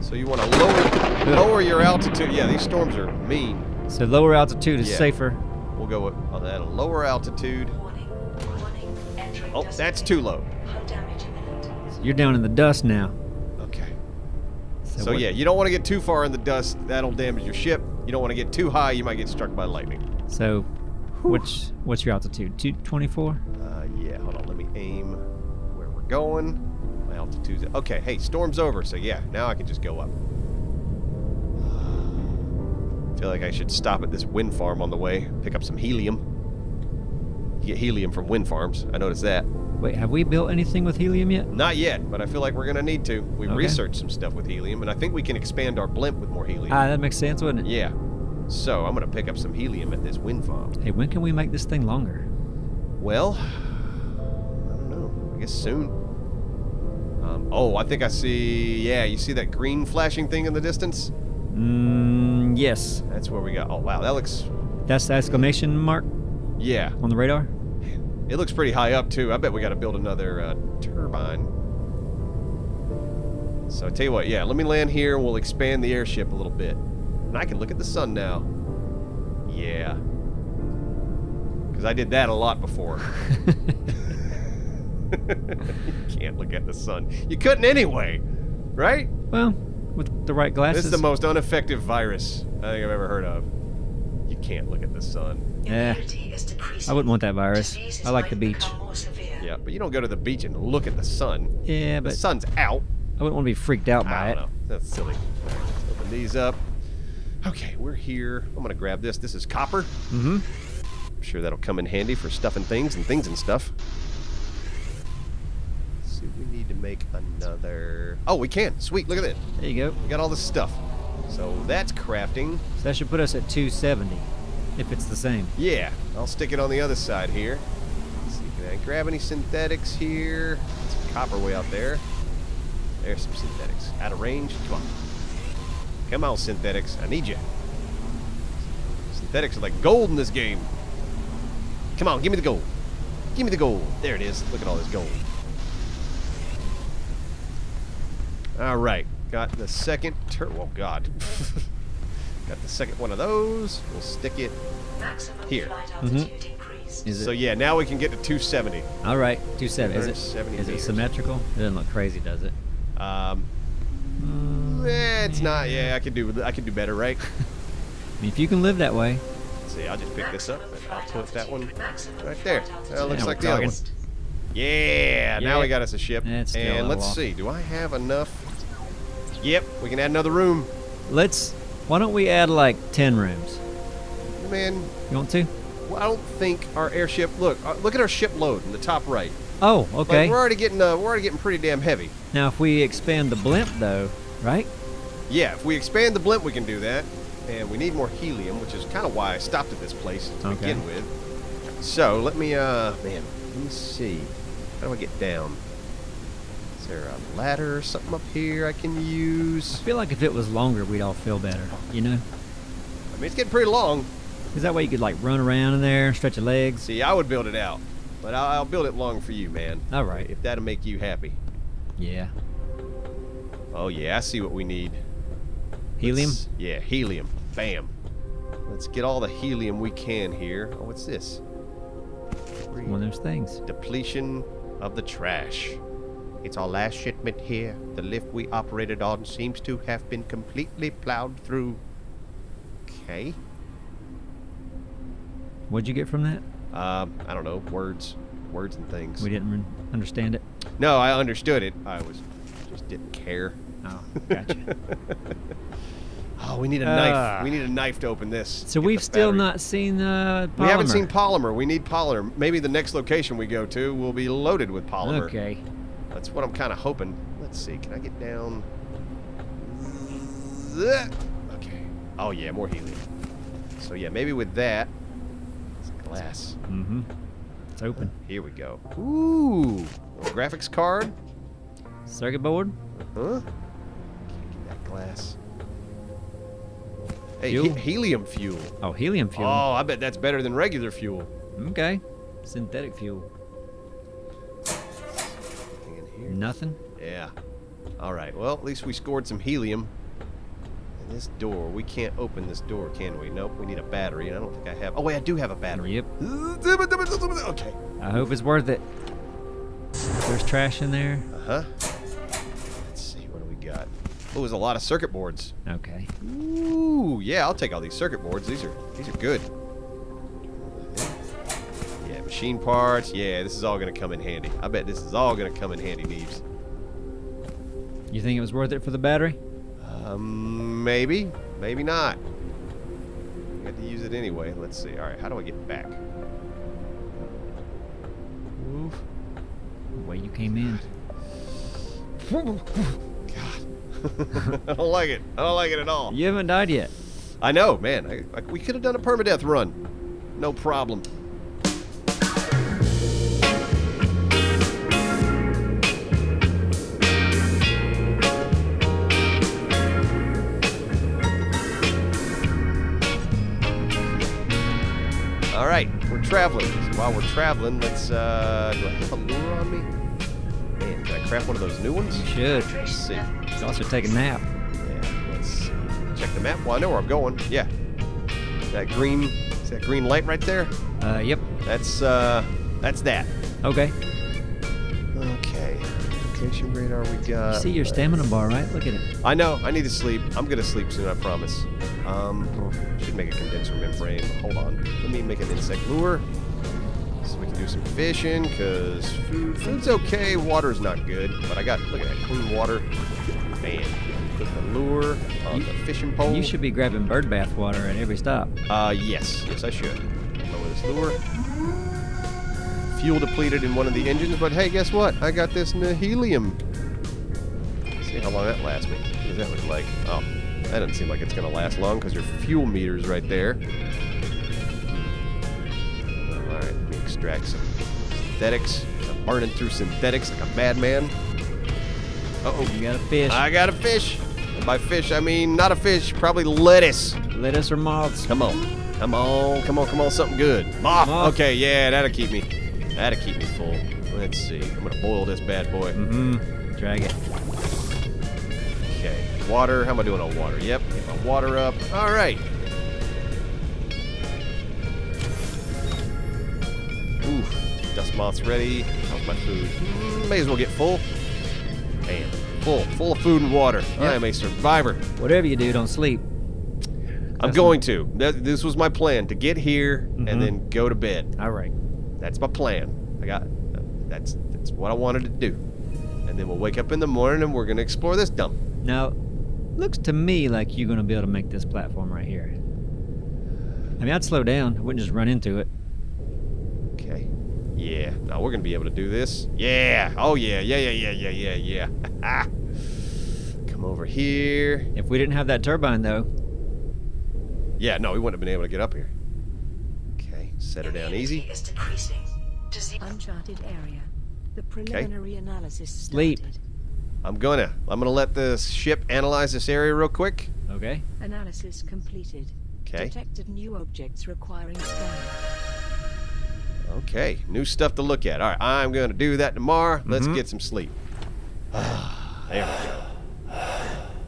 so you want to lower lower your altitude. Yeah, these storms are mean. So lower altitude is Yeah. safer. We'll go with, on that a lower altitude. Warning. Warning. Oh, that's too low. You're down in the dust now. Okay. So, So yeah, you don't want to get too far in the dust. That'll damage your ship. You don't want to get too high. You might get struck by lightning. So, which what's your altitude? 224? Uh, yeah, hold on. Let me aim where we're going. My altitude's okay. Hey, storm's over. So yeah, now I can just go up. feel like I should stop at this wind farm on the way. Pick up some helium. You get helium from wind farms. I noticed that. Wait, have we built anything with helium yet? Not yet, but I feel like we're gonna need to. We Okay. researched some stuff with helium, and I think we can expand our blimp with more helium. Ah, that makes sense, wouldn't it? Yeah. So I'm gonna pick up some helium at this wind farm. Hey, when can we make this thing longer? Well, I don't know. I guess soon. Um, oh, I think I see. Yeah, you see that green flashing thing in the distance? Mm, yes. That's where we got. Oh wow, that looks. That's the exclamation mark Yeah, on the radar? It looks pretty high up too. I bet we got to build another uh, turbine. So I tell you what, yeah, let me land here and we'll expand the airship a little bit, and I can look at the sun now. Yeah. Because I did that a lot before. you can't look at the sun. You couldn't anyway, right? Well, with the right glasses. This is the most ineffective virus I think I've ever heard of. You can't look at the sun. Yeah. Is decreasing. I wouldn't want that virus. I like the beach. become more severe. Yeah, but you don't go to the beach and look at the sun. Yeah, The but sun's out. I wouldn't want to be freaked out I by don't it. know. That's silly. All right, let's open these up. Okay, we're here. I'm gonna grab this. This is copper. Mm-hmm. I'm sure that'll come in handy for stuffing things and things and stuff. Let's see we need to make another. Oh, we can. Sweet. Look at that. There you go. We got all this stuff. So that's crafting. So that should put us at 270, if it's the same. Yeah, I'll stick it on the other side here. Let's see, can I grab any synthetics here? Some copper way out there. There's some synthetics. Out of range? Come on. Come on, synthetics. I need you. Synthetics are like gold in this game. Come on, give me the gold. Give me the gold. There it is. Look at all this gold. All right. Got the second tur- Oh, God. Got the second one of those. We'll stick it Maximum Here. flight Mhm. altitude increased. So yeah, now we can get to 270. All right, 270. Is it, 270 is it symmetrical? It doesn't look crazy, does it? Um, Mm, eh, it's not. Yeah, I could do. I could do better, right? I mean, if you can live that way. Let's see, I'll just pick this up. And I'll put that one right there. That looks Yeah, like the other one. talking. Yeah, now Yeah. we got us a ship. It's still a and let's off. see. Do I have enough? Yep, we can add another room. Let's. Why don't we add like 10 rooms? Man, You want to? well, I don't think our airship. Look, uh, look at our ship load in the top right. Oh, Like, okay. we're already getting. Uh, we're already getting pretty damn heavy. now, if we expand the blimp, though, right? Yeah, if we expand the blimp, we can do that. And we need more helium, which is kind of why I stopped at this place to Okay. begin with. So let me, uh, man, let me see. How do I get down? Is there a ladder or something up here I can use? I feel like if it was longer, we'd all feel better. You know? I mean, it's getting pretty long. Is that way you could like run around in there, stretch your legs. See, I would build it out, but I'll, I'll build it long for you, man. All right. If that'll make you happy. Yeah. Oh yeah, I see what we need. Helium? Let's- yeah, helium. Bam. Let's get all the helium we can here. Oh, what's this? One of those things. Depletion of the trash. It's our last shipment here. The lift we operated on seems to have been completely plowed through. Okay. What'd you get from that? Um, I don't know. Words. Words and things. We didn't understand it. No, I understood it. I was just didn't care. Oh, gotcha. Oh, we need a Ah. knife. We need a knife to open this. so Get we've still not seen the polymer. We haven't seen polymer. We need polymer. Maybe the next location we go to will be loaded with polymer. Okay. That's what I'm kind of hoping. Let's see. Can I get down? Okay. Oh yeah, more helium. So yeah, maybe with that. It's glass. Mm-hmm. It's open. Here we go. Ooh, graphics card. Circuit board? Huh? Can't get that glass. Hey, Fuel? he- helium fuel. Oh, helium fuel. Oh, I bet that's better than regular fuel. Okay. Synthetic fuel. Here? Nothing? Yeah. All right. Well, at least we scored some helium. And this door, we can't open this door, can we? Nope. We need a battery, and I don't think I have. Oh wait, I do have a battery. Yep. Okay. I hope it's worth it. There's trash in there. Uh huh. Let's see. What do we got? Oh, there's a lot of circuit boards. Okay. Ooh, yeah. I'll take all these circuit boards. These are these are good. Machine parts. Yeah, this is all gonna come in handy. I bet this is all gonna come in handy, Neebs. You think it was worth it for the battery? Um, maybe, maybe not. We had to use it anyway. Let's see. All right, how do I get back? Move. The way you came in. God, I don't like it. I don't like it at all. You haven't died yet. I know, man. I, I, we could have done a permadeath run. No problem. Traveling. So while we're traveling, let's. Uh, do I have a lure on me? Man, did I craft one of those new ones? You should. Let's see. You should also take a nap. Yeah, let's check the map. Well, I know where I'm going. Yeah, that green. Is that green light right there? Uh, yep. That's uh, that's that. Okay. Okay. Location radar we got. You see your stamina bar, right? Look at it. I know. I need to sleep. I'm gonna sleep soon. I promise. Um, should make a condenser membrane. Hold on. Let me make an insect lure. So we can do some fishing. Cause food, food's okay. Water's not good. But I got look at that clean water. Man. Put the lure on You- the fishing pole. You should be grabbing bird bath water at every stop. Uh, yes. Yes, I should. Lower this lure. Fuel depleted in one of the engines, but hey, guess what? I got this in the helium. See how long that lasts me. What does that look like? Oh, that doesn't seem like it's going to last long because your fuel meter's right there. All right, let me extract some synthetics. I'm burning through synthetics like a madman. Uh-oh. You got a fish. I got a fish. And by fish, I mean not a fish, probably lettuce. Lettuce or moths. Come on. Come on, come on, come on, something good. Moth. Moth. Okay, yeah, that'll keep me. That'll keep me full. Let's see. I'm gonna boil this bad boy. Mm-hmm. Drag it. Water. How am I doing on water? Yep. Get my water up. All right. Oof. Dust moth's ready. How's my food? Mm, may as well get full. Bam. Full. Full of food and water. I am a survivor. Whatever you do, don't sleep. I'm That's- going to. This was my plan to get here Mhm. and then go to bed. All right. That's my plan. I got that's that's what I wanted to do. And then we'll wake up in the morning and we're gonna explore this dump. Now, looks to me like you're gonna be able to make this platform right here. I mean, I'd slow down. I wouldn't just run into it. Okay. Yeah. Now we're gonna be able to do this. Yeah. Oh yeah. Yeah. Yeah. Yeah. Yeah. Yeah. Yeah. Come over here. If we didn't have that turbine, though, Yeah. No, we wouldn't have been able to get up here. Okay. Set her down easy. Is decreasing to zero. Uncharted area. The preliminary analysis Sleep. Started. I'm gonna. I'm gonna let the ship analyze this area real quick. okay. Analysis completed. Okay. Detected new objects requiring scanning. Okay, new stuff to look at. All right, I'm going to do that tomorrow. Let's Mhm. get some sleep. there we go.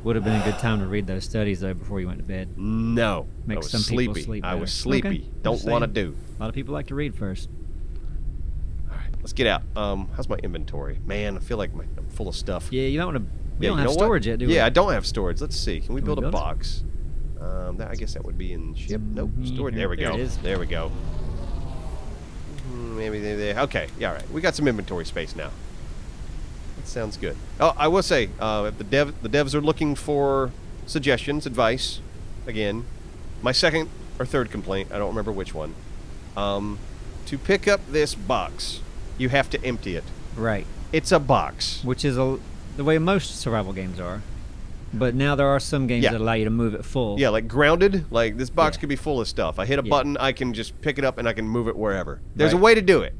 Would have been a good time to read those studies though before you went to bed. No. I Makes was some people sleepy. sleep I was sleepy. Okay, Don't want to do. A lot of people like to read first. Let's get out. Um, how's my inventory? Man, I feel like my, I'm full of stuff. Yeah, you might want to. We Yeah, don't have know what? storage yet, do we? Yeah, I don't have storage. Let's see. Can we Can we build a box? Um, that, I guess that would be in ship. Nope, Mhm, storage. There we there go. There we go. Hmm, Maybe they, they. Okay, yeah, all right. We got some inventory space now. That sounds good. Oh, I will say, uh, if the dev the devs are looking for suggestions, advice, again, my second or third complaint, I don't remember which one. Um, to pick up this box, you have to empty it. Right. It's a box. Which is a, the way most survival games are. But now there are some games Yeah. that allow you to move it full. Yeah, like grounded. Like this box Yeah. could be full of stuff. I hit a Yeah. button, I can just pick it up and I can move it wherever. There's a way to do it,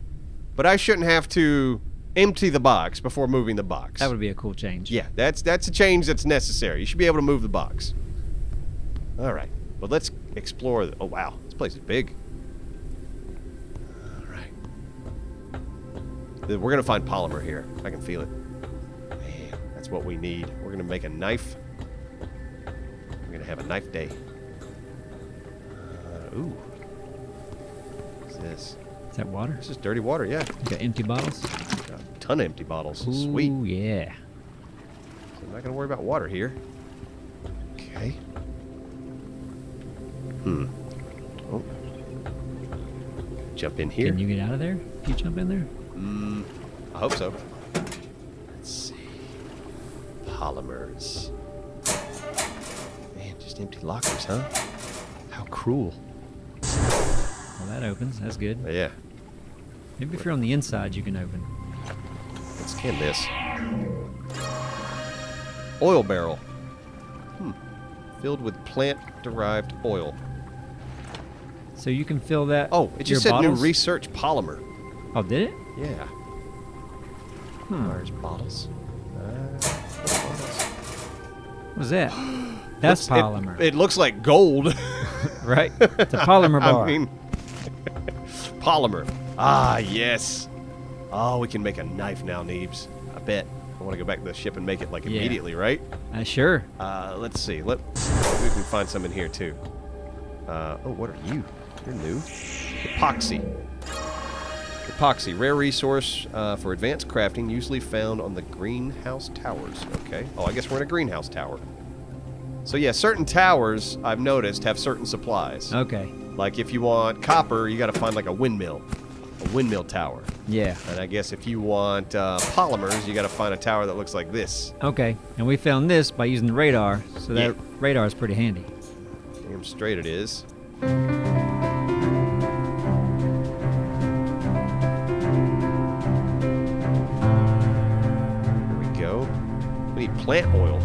but I shouldn't have to empty the box before moving the box. That would be a cool change. yeah, that's that's a change that's necessary. You should be able to move the box. All right, well let's explore. The, oh wow, this place is big. We're gonna find polymer here. I can feel it. Man, that's what we need. We're gonna make a knife. We're gonna have a knife day. Uh, ooh. What's this? Is that water? This is dirty water, yeah. You got empty bottles? Got a ton of empty bottles. Sweet. Ooh, yeah. So I'm not gonna worry about water here. Okay. Hmm. Oh. Jump in here. Can you get out of there? Can you jump in there? Mm, I hope so. Let's see. Polymers. Man, just empty lockers, huh? How cruel. Well, that opens. That's good. But yeah. Maybe if you're on the inside, you can open. Let's scan this. Oil barrel. Hmm. Filled with plant-derived oil. So you can fill that. Oh, it just said bottles? new research polymer. Oh, did it? Yeah. Hmm. Where's bottles? Uh, bottles. What was that? That's Looks- polymer, It, looks like gold. right? It's a polymer bar. I mean, polymer. Ah, yes. Oh, we can make a knife now, Neebs. I bet. I want to go back to the ship and make it like Yeah. immediately, right? Uh, sure. Uh, let's see. Let we can find some in here too. Uh, oh, what are you? You're new. Epoxy. Epoxy, rare resource uh, for advanced crafting, usually found on the greenhouse towers. Okay. Oh, I guess we're in a greenhouse tower. So yeah, certain towers I've noticed have certain supplies. Okay. Like if you want copper, you got to find like a windmill, a windmill tower. Yeah. And I guess if you want uh, polymers, you got to find a tower that looks like this. Okay. And we found this by using the radar, so that Yeah. radar is pretty handy. Damn straight it is. Plant oil.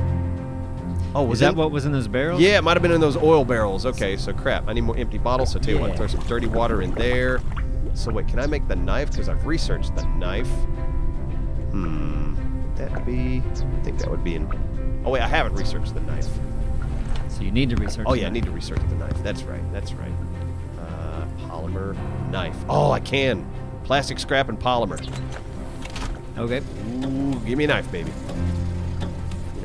Oh, was Is that what was in those barrels? Yeah, it might have been in those oil barrels. Okay, so crap. I need more empty bottles. So tell you what, throw some dirty water in there. So wait, can I make the knife? Because I've researched the knife. Hmm. Would that be? I think that would be in. Oh wait, I haven't researched the knife. So you need to research. Oh yeah, I need to research the knife. That's right. That's right. Uh, polymer knife. Oh, I can. Plastic scrap and polymer. Okay. Ooh, give me a knife, baby.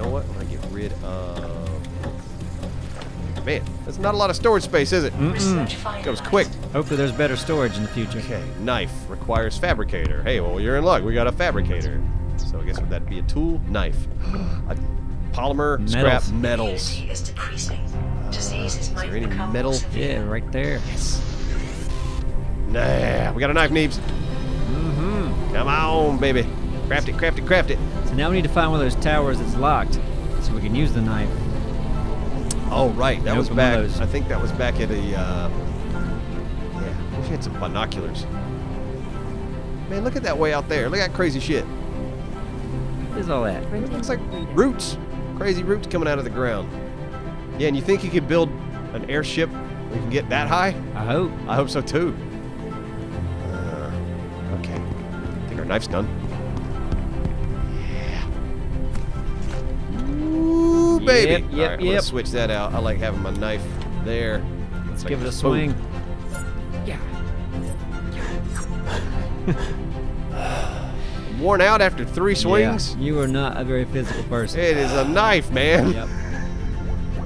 You know what? I'm gonna get rid of. Man, there's not a lot of storage space, is it? Research finalized. Goes quick. Hopefully, there's better storage in the future. Okay, knife requires fabricator. Hey, well, you're in luck. We got a fabricator. So I guess would that be a tool? Knife. a polymer, scrap, Metals. metals. Immunity is decreasing. Diseases might there any become metal? severe. Yeah, right there. Nah, we got a knife, Neebs. Mm-hmm. Come on, baby. Craft it, craft it, craft it. So now we need to find one of those towers that's locked, so we can use the knife. Oh, right. That was back. I think that was back at a. Uh, yeah, wish we had some binoculars. Man, look at that way out there. Look at that crazy shit. What is all that? It looks like roots. Crazy roots coming out of the ground. Yeah, and you think you could build an airship where you can get that high? I hope. I hope so too. Uh, okay. I think our knife's done. Ooh, baby. Yep, yep, All right, I'm gonna yep. switch that out. I like having my knife there. Let's Like give it a boom. swing. Worn out after three swings. Yeah, you are not a very physical person. It is a knife, man. Yep.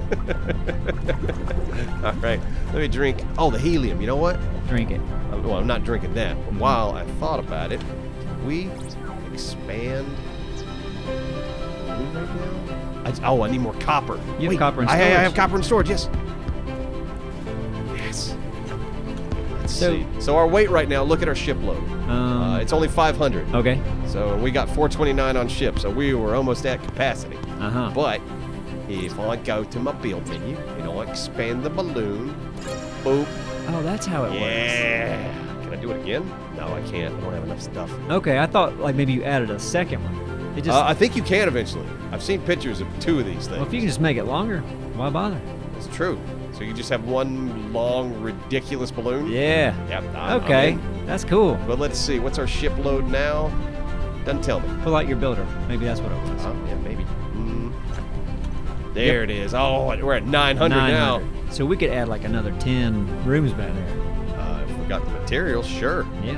All right, let me drink. Oh, the helium. You know what? Drink it. Uh, Well, I'm not drinking that. But while I thought about it, we expand. right now? I, oh, I need more copper. You have copper in I, I have copper in storage. Yes. Yes. Let's So- see. So our weight right now. Look at our ship load. Um, uh, it's only 500. okay. So we got 429 on ship. So we were almost at capacity. Uh huh. But if I go to my build menu and I expand the balloon, boop, Oh, that's how it yeah. Can I do it again? No, I can't. I don't have enough stuff. Okay, I thought like maybe you added a second one. Just Uh, I think you can eventually. I've seen pictures of two of these things. well, if you can just make it longer, why bother? It's true. So you just have one long, ridiculous balloon? Yeah. Yep. I'm- I'm Okay, that's cool. But let's see. What's our ship load now? Doesn't tell me. Pull out your builder. Maybe that's what it was. Oh, yeah, maybe. Mm. There it is. Oh, we're at 900, now. 900. So we could add like another 10 rooms back there. Uh, if we got the materials, sure. Yeah.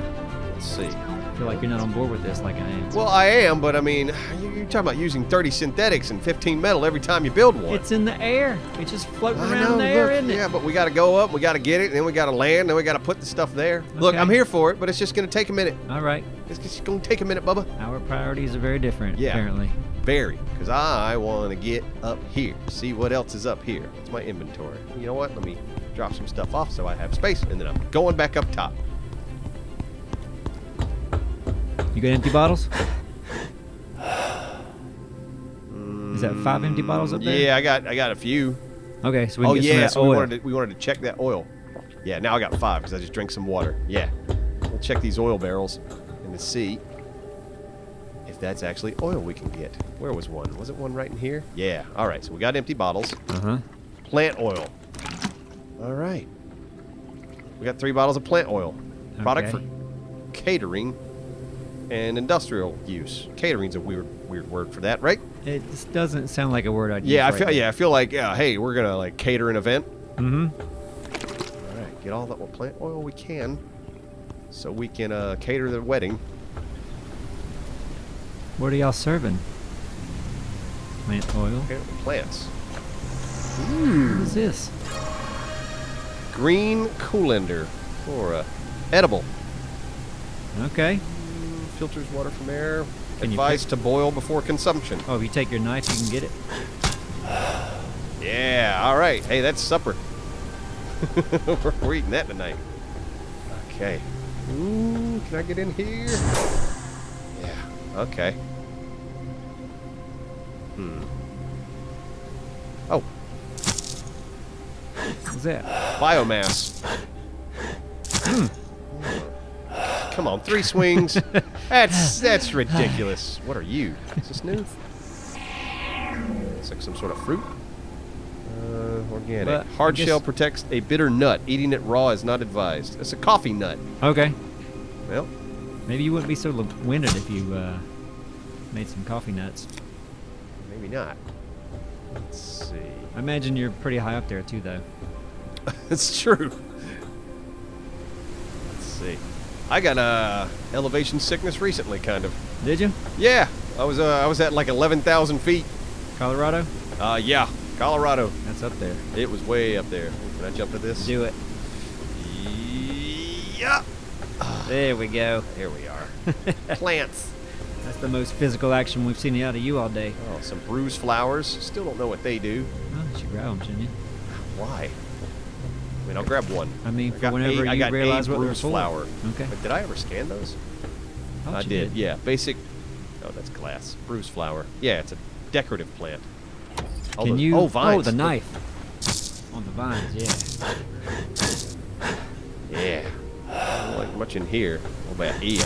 Let's see. I feel like you're not on board with this like I am. Well, I am, but I mean, you- you're talking about using 30 synthetics and 15 metal every time you build one. It's in the air. It's just floating I around know, in the air, look, isn't it? Yeah, but we got to go up, we got to get it, and then we got to land, then we got to put the stuff there. Look, I'm here for it, but it's just going to take a minute. All right. It's just going to take a minute, Bubba. Our priorities are very different, Yeah. apparently. Very, because I want to get up here, see what else is up here. It's my inventory. You know what? Let me drop some stuff off so I have space, and then I'm going back up top. You got empty bottles? Is that five empty bottles up there? Yeah, I got I got a few. Okay, so we oh get yeah, some of that so we oil. wanted to, we wanted to check that oil. Yeah, now I got five because I just drank some water. Yeah, we'll check these oil barrels and to see if that's actually oil we can get. Where was one? Was it one right in here? Yeah. All right, so we got empty bottles. Uh-huh. Plant oil. All right. We got three bottles of plant oil. Product Okay. for catering and industrial use. Catering's a weird weird word for that, right? It just doesn't sound like a word I'd Yeah, I use feel yeah, I feel like yeah, hey, we're gonna like cater an event. Mm-hmm. All right, get all the plant oil we can, so we can uh, cater the wedding. What are y'all serving? Plant oil. The plants. What is this? Green coolander or uh, edible. Okay. Filters water from air. Can you Advised to boil before consumption. Oh, if you take your knife, you can get it. Yeah. All right. Hey, that's supper. we're, eating that tonight. Okay. Ooh, can I get in here? Yeah. Okay. Hmm. Oh, What's that? biomass. Come on, three swings. That's that's ridiculous. What are you? Is this new? It's like some sort of fruit. Uh, organic. Hard guess- shell protects a bitter nut. Eating it raw is not advised. It's a coffee nut. Okay. Well, Maybe you wouldn't be so winded if you uh, made some coffee nuts. maybe not. Let's see. I imagine you're pretty high up there too, though. It's true. Let's see. I got uh, elevation sickness recently, kind of. Did you? Yeah, I was uh, I was at like 11,000 feet. Colorado? Uh, yeah, Colorado. That's up there. It was way up there. Can I jump to this? Do it. Yeah. There we go. There we are. Plants. That's the most physical action we've seen out of you all day. Oh, some bruised flowers. Still don't know what they do. Oh, you should grab them, shouldn't you? Why? I mean, I'll grab one. I mean, I got whenever a, I got realize what they're bruised for. flower. Okay. But did I ever scan those? Thought I you did. Yeah, basic. Oh, that's glass. Bruised flower. Yeah, it's a decorative plant. All Can those- you? Oh, oh vines. the knife. On the vines, yeah. Yeah. I don't like much in here. What about here?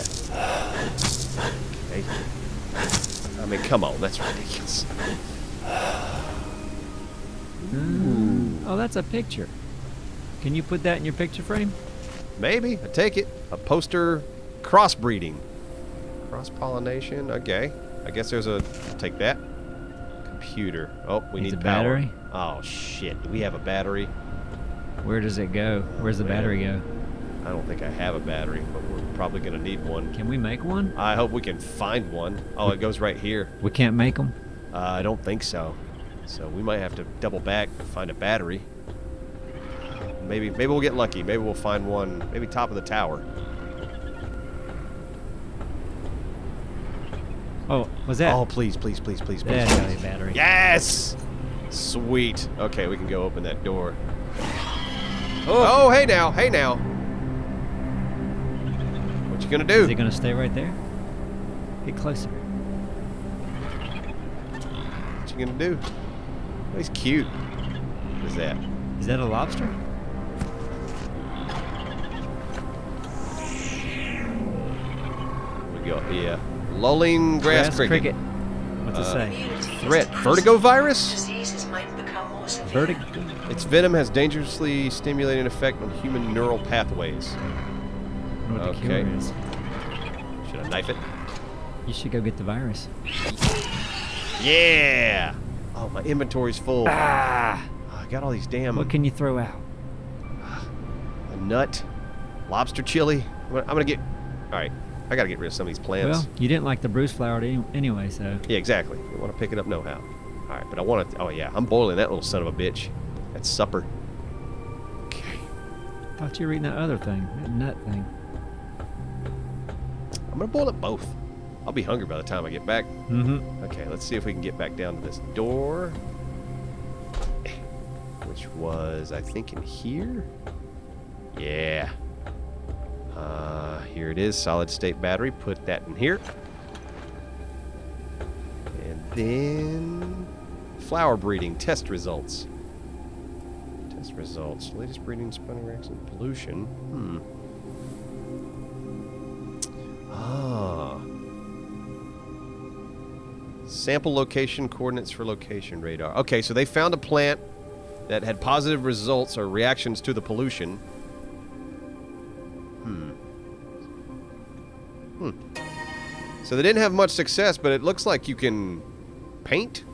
Okay. I mean, come on, that's ridiculous. Oh, that's a picture. Can you put that in your picture frame? Maybe. I take it. A poster crossbreeding. Cross pollination. Okay. I guess there's a. I'll take that. Computer. Oh, we Needs need a power. battery? Oh shit. Do we have a battery? Where does it go? Where's the man. battery go? I don't think I have a battery, but we're probably gonna need one. Can we make one? I hope we can find one. Oh, it goes right here. We can't make them. Uh, I don't think so. So we might have to double back and find a battery. Maybe maybe we'll get lucky. Maybe we'll find one. Maybe top of the tower. Oh, was that? Oh, please, please, please, please, please. That's gotta a battery. Yes! Sweet. Okay, we can go open that door. Oh. oh, hey now, hey now. What you gonna do? Is he gonna stay right there? Get closer. What you gonna do? Oh, he's cute. What is that? Is that a lobster? We go, yeah. Lulling grass, cricket. What's it Uh, say? Threat. Vertigo virus? Diseases might become more severe. Vertigo. Its venom has dangerously stimulating effect on human neural pathways. What Okay. cure. Should I knife it? You should go get the virus. Yeah! Oh, my inventory's full. Ah! Oh, I got all these damn. What can you throw out? a nut, lobster chili. I'm gonna- get. All I gotta get rid of some of these plants. Well, you didn't like the bruised flower any- anyway, so yeah, exactly. We want to pick it up, know how. All right, but I want to. Oh yeah, I'm boiling that little son of a bitch. That's supper. Okay, thought you were eating that other thing, that nut thing. I'm gonna boil it both. I'll be hungry by the time I get back. Mm-hmm. Okay, let's see if we can get back down to this door, which was I think in here. Yeah. Uh, here it is, solid state battery. Put that in here. And then flower breeding test results. Test results. Latest breeding spawning racks and pollution. Hmm. Ah. Sample location coordinates for location radar. Okay, so they found a plant that had positive results or reactions to the pollution. So they didn't have much success, but it looks like you can paint,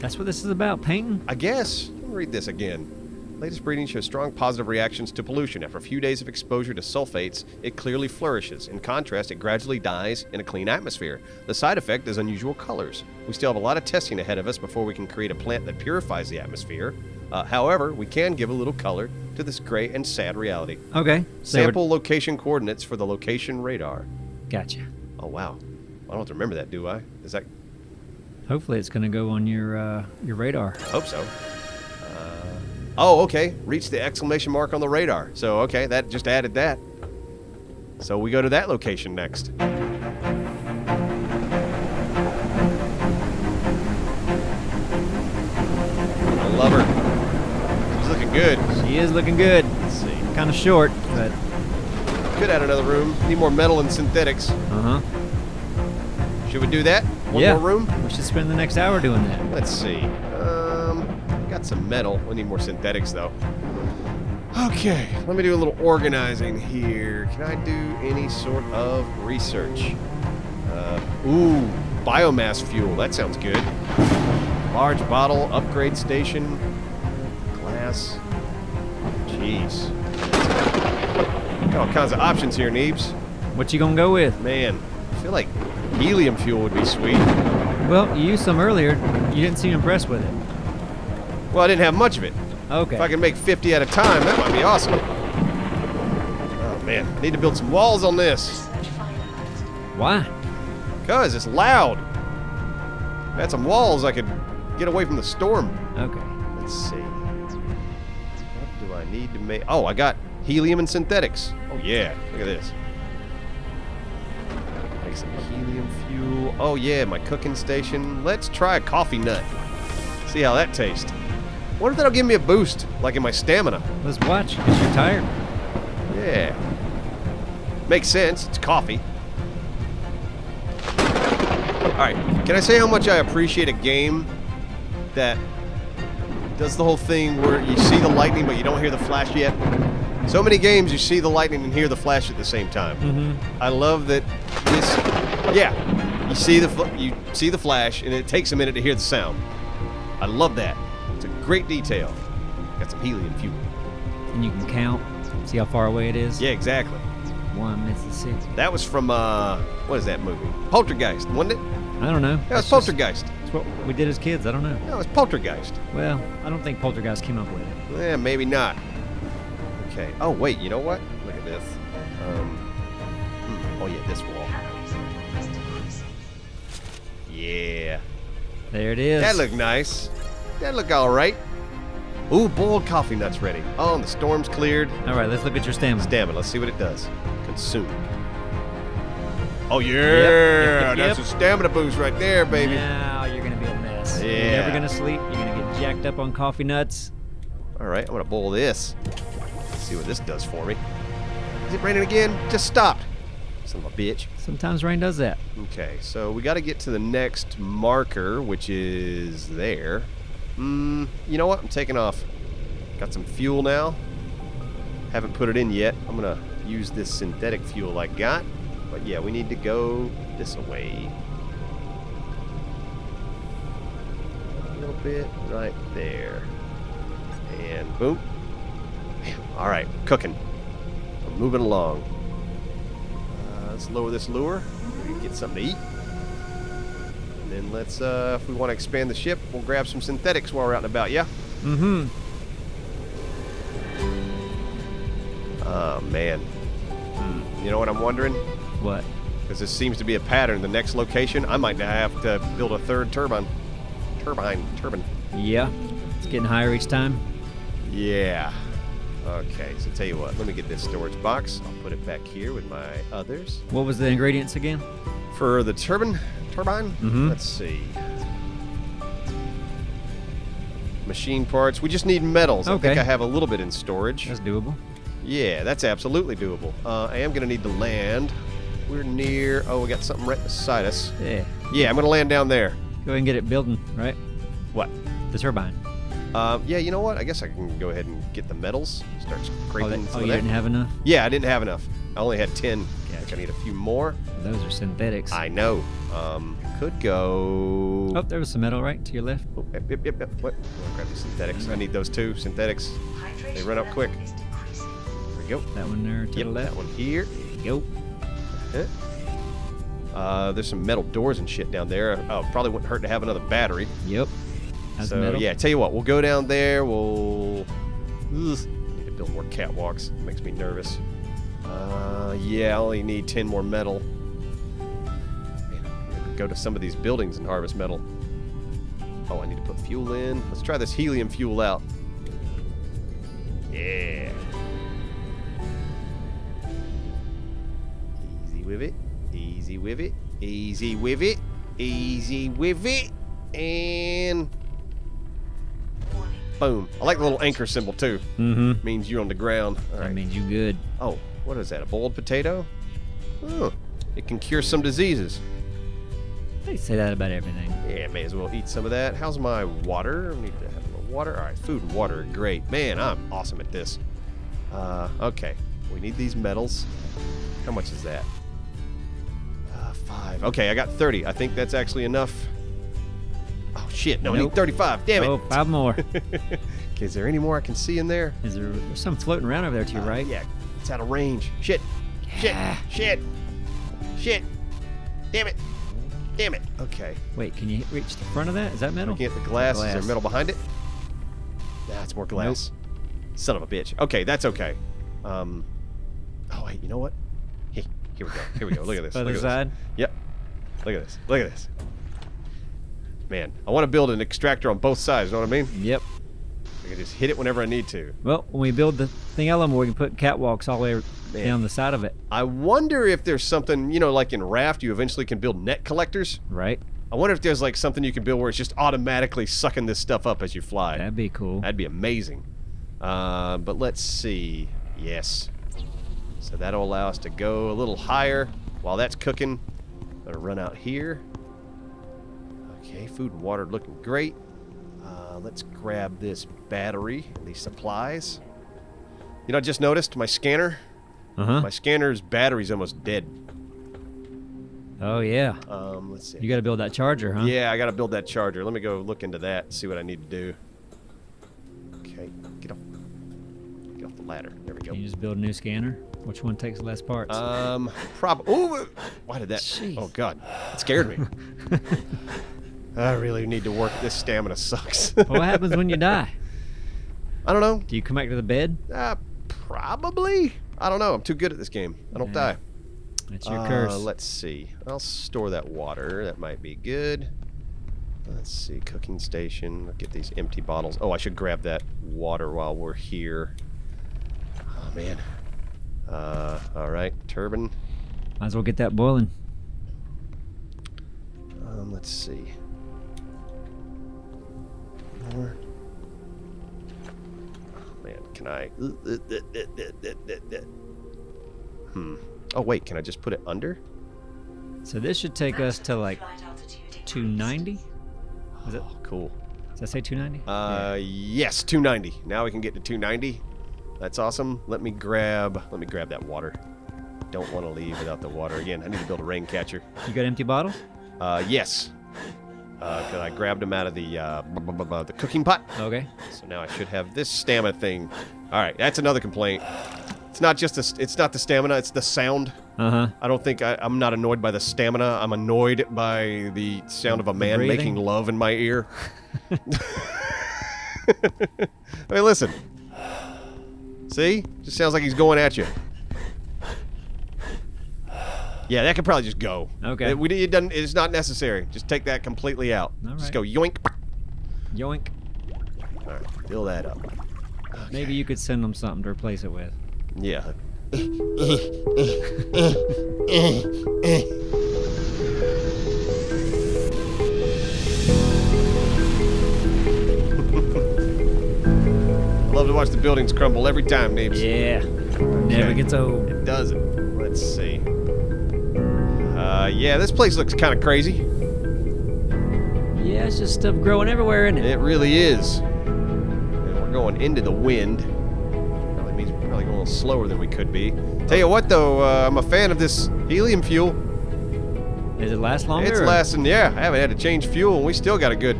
That's what this is about, painting. I guess. Let me read this again. Latest breeding shows strong positive reactions to pollution. After a few days of exposure to sulfates, it clearly flourishes. In contrast, it gradually dies in a clean atmosphere. The side effect is unusual colors. We still have a lot of testing ahead of us before we can create a plant that purifies the atmosphere. Uh, however, we can give a little color to this gray and sad reality. Okay. so they were- Sample location coordinates for the location radar. Gotcha. Oh, wow. I don't have to remember that, do I? Is that. Hopefully, it's gonna go on your uh, your radar. I hope so. Uh, oh, okay. Reach the exclamation mark on the radar. So, okay, that just added that. So we go to that location next. Good. She is looking good. Let's see. Kind of short, but Could add another room. Need more metal and synthetics. uh huh. Should we do that? One yeah. more room? We should spend the next hour doing that. Let's see. Um, got some metal. We need more synthetics, though. Okay, let me do a little organizing here. Can I do any sort of research? Uh, ooh, biomass fuel. That sounds good. Large bottle, upgrade station, glass. Jeez. Got all kinds of options here, Neebs. What you gonna go with? Man, I feel like helium fuel would be sweet. Well, you used some earlier. You didn't seem impressed with it. Well, I didn't have much of it. Okay. If I can make 50 at a time, that might be awesome. Oh man, I need to build some walls on this. Why? Cause it's loud. If I had some walls, I could get away from the storm. Okay. Let's see. Do I need to make? Oh, I got helium and synthetics. Oh yeah, look at this. Make some helium fuel. Oh yeah, my cooking station. Let's try a coffee nut. See how that tastes. What if that'll give me a boost, like in my stamina? Let's watch. Cause you're tired. Yeah. Makes sense. It's coffee. Alright, can I say how much I appreciate a game that does the whole thing where you see the lightning but you don't hear the flash yet? So many games you see the lightning and hear the flash at the same time. Mm-hmm. I love that this. Yeah, you see the fl- you see the flash and it takes a minute to hear the sound. I love that. It's a great detail. Got some helium fuel. And you can count. See how far away it is. Yeah, exactly. One Mississippi. That was from uh, what is that movie? Poltergeist, wasn't it? I don't know. Yeah, it was It's just- Poltergeist. It's what we did as kids. I don't know. No, it's poltergeist. Well, I don't think Poltergeist came up with it. Yeah, maybe not. Okay. Oh wait, you know what? Look at this. Um, hmm, oh yeah, this wall. Calories is decreasing. Yeah. There it is. That looked nice. That look all right. Ooh, boiled coffee nuts ready. Oh, and the storm's cleared. All right, let's look at your stamina. It, let's see what it does. Consume. Oh yeah, Yep, yep, that's yep. a stamina boost right there, baby. Now you're a mess. You're never gonna sleep. You're gonna get jacked up on coffee nuts. All right, I'm gonna bowl this. Let's see what this does for me. Is it raining again? Just stopped. Son of a bitch. Sometimes rain does that. Okay, so we got to get to the next marker, which is there. Mm, you know what? I'm taking off. Got some fuel now. Haven't put it in yet. I'm gonna use this synthetic fuel I got. But yeah, we need to go this way. Little bit right there. And boom. All right, cooking. We're moving along. Uh, let's lower this lure. Get something to eat. And then let's, uh, if we want to expand the ship, we'll grab some synthetics while we're out and about, yeah? Mm-hmm. Oh, man. Hmm. You know what I'm wondering? What? Because this seems to be a pattern. The next location, I might have to build a third turbine. Turbine. Turbine. Yeah. It's getting higher each time. Yeah. Okay, so tell you what, let me get this storage box. I'll put it back here with my others. What was the ingredients again? For the turbine, turbine, Mhm. let's see. Machine parts. We just need metals. Okay. I think I have a little bit in storage. That's doable. Yeah, that's absolutely doable. Uh, I am going to need to land. We're near. Oh, we got something right beside us. Yeah. Yeah, I'm going to land down there. Go ahead and get it building, right? What? The turbine. Uh, yeah, you know what? I guess I can go ahead and get the metals. Start Oh, scraping that, some oh of you that. didn't have enough? Yeah, I didn't have enough. I only had 10. I think I need a few more. Those are synthetics. I know. Um, could go. Oh, there was some metal right to your left. Oh, yep, yep, yep, yep. What? I want to grab these synthetics. I need those two synthetics. Hydration They run up quick. level is decreasing. There we go. That one there to Yep, the left. that one here. There you go. Huh? Uh, there's some metal doors and shit down there. Oh, probably wouldn't hurt to have another battery. Yep. Has so metal. yeah, tell you what, we'll go down there. We'll Ugh. need to build more catwalks. It makes me nervous. Uh, yeah, I only need ten more metal. Man, go to some of these buildings and harvest metal. Oh, I need to put fuel in. Let's try this helium fuel out. Yeah. Easy with it. Easy with it. Easy with it. Easy with it. And boom. I like the little anchor symbol too. Mm-hmm. Means you're on the ground. All That means you good. Oh, what is that? A boiled potato? Oh, it can cure some diseases. They say that about everything. Yeah, may as well eat some of that. How's my water? I need to have a little water. All right, food and water great. Man, I'm awesome at this. Uh, okay, we need these metals. How much is that? Uh, five. Okay, I got 30. I think that's actually enough. Oh, shit. No, I need 35. Damn it. Oh, five more. Okay, is there any more I can see in there? Is there there's some floating around over there to your Uh, right? Yeah, it's out of range. Shit. Yeah. Shit. Shit. Shit. Damn it. Damn it. Okay. Wait, can you reach the front of that? Is that metal? Looking at the glass. Is there metal behind it? That's more glass. Son of a bitch. Okay, that's okay. Um. Oh wait, you know what? Here we go. Here we go. Look at this. Other Look at side? This. Yep. Look at this. Look at this. Man, I want to build an extractor on both sides. You know what I mean? Yep. I can just hit it whenever I need to. Well, when we build the thing more, we can put catwalks all the way Man. down the side of it, I wonder if there's something, you know, like in Raft, you eventually can build net collectors. right? I wonder if there's like something you can build where it's just automatically sucking this stuff up as you fly. That'd be cool. That'd be amazing. Uh, but let's see. Yes. So that'll allow us to go a little higher. While that's cooking, gonna run out here. Okay, food and water looking great. Uh, let's grab this battery and these supplies. You know, I just noticed my scanner. Uh huh. My scanner's battery's almost dead. Oh yeah. Um, let's see. You got to build that charger, huh? Yeah, I gotta build that charger. Let me go look into that see what I need to do. Okay, get off. Get off the ladder. There we go. Can you just build a new scanner? Which one takes less parts? Um, prob. Oh, why did that? Jeez. Oh God, it scared me. I really need to work. This stamina sucks. what happens when you die? I don't know. Do you come back to the bed? Uh, probably. I don't know. I'm too good at this game. I don't Yeah. die. That's your Uh, curse. Let's see. I'll store that water. That might be good. Let's see. Cooking station. I'll get these empty bottles. Oh, I should grab that water while we're here. Oh, man. Uh, all right. Turbine. Might as well get that boiling. Um, let's see. More. Oh, man, can I? Hmm. Oh wait, can I just put it under? So this should take us to like 290. Is it? Oh, cool. Does that say 290? Uh, yes, 290. Now we can get to 290. That's awesome. Let me grab. Let me grab that water. Don't want to leave without the water again. I need to build a rain catcher. You got empty bottles? Uh, yes. Uh, I grabbed them out of the uh, the cooking pot. Okay. So now I should have this stamina thing. All right, that's another complaint. It's not just the, it's not the stamina, it's the sound. Uh huh. I don't think I, I'm not annoyed by the stamina. I'm annoyed by the sound of a man breathing? making love in my ear. I mean, listen. See? Just sounds like he's going at you. Yeah, that could probably just go. Okay. It, we, it doesn't. It's not necessary. Just take that completely out. All Just go yoink. Yoink. All right, fill that up. Maybe you could send them something to replace it with. Yeah. love to watch the buildings crumble every time, Neebs. Yeah. Never gets old. It doesn't. Let's see. Uh, yeah, this place looks kind of crazy. Yeah, it's just stuff growing everywhere, isn't it? It really is. And we're going into the wind. Probably means we're probably going a little slower than we could be. Tell you what, though, uh, I'm a fan of this helium fuel. Does it last longer? It's or- lasting. Yeah, I haven't had to change fuel, and we still got a good,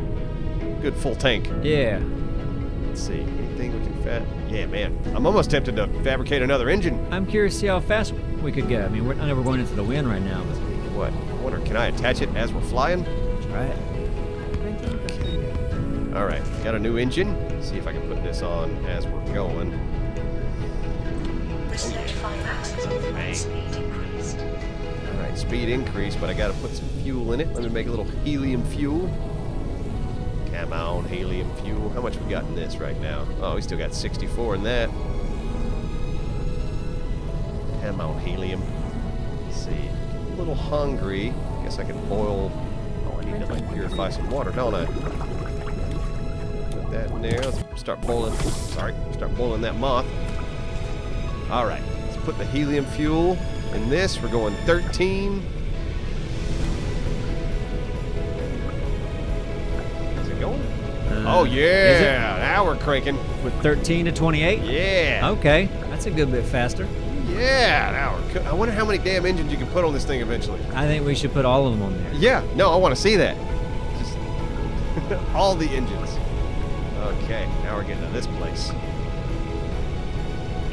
good full tank. Yeah. Let's see. Yeah, man. I'm almost tempted to fabricate another engine. I'm curious to see how fast we could go. I mean, we're, I know we're going into the wind right now, but What? I wonder, can I attach it as we're flying? try it. All right, got a new engine. See if I can put this on as we're going. Research flight altitude Bang. speed increased. All right, speed increase, but I got to put some fuel in it. Let me make a little helium fuel. Come on, helium fuel. How much we got in this right now? Oh, we still got 64 in that. Come on, helium. Let's see. A little hungry. Guess I can boil. Oh, I need to like purify some water, don't I? Put that in there. Let's start boiling. Sorry, start boiling that moth. All right, let's put the helium fuel in this. We're going 13. Oh yeah, now we're cranking. with 13 to 28? Yeah, Okay, that's a good bit faster. yeah. Now we're. Co- I wonder how many damn engines you can put on this thing eventually. I think we should put all of them on there. Yeah, no, I want to see that. Just all the engines. Okay, now we're getting to this place.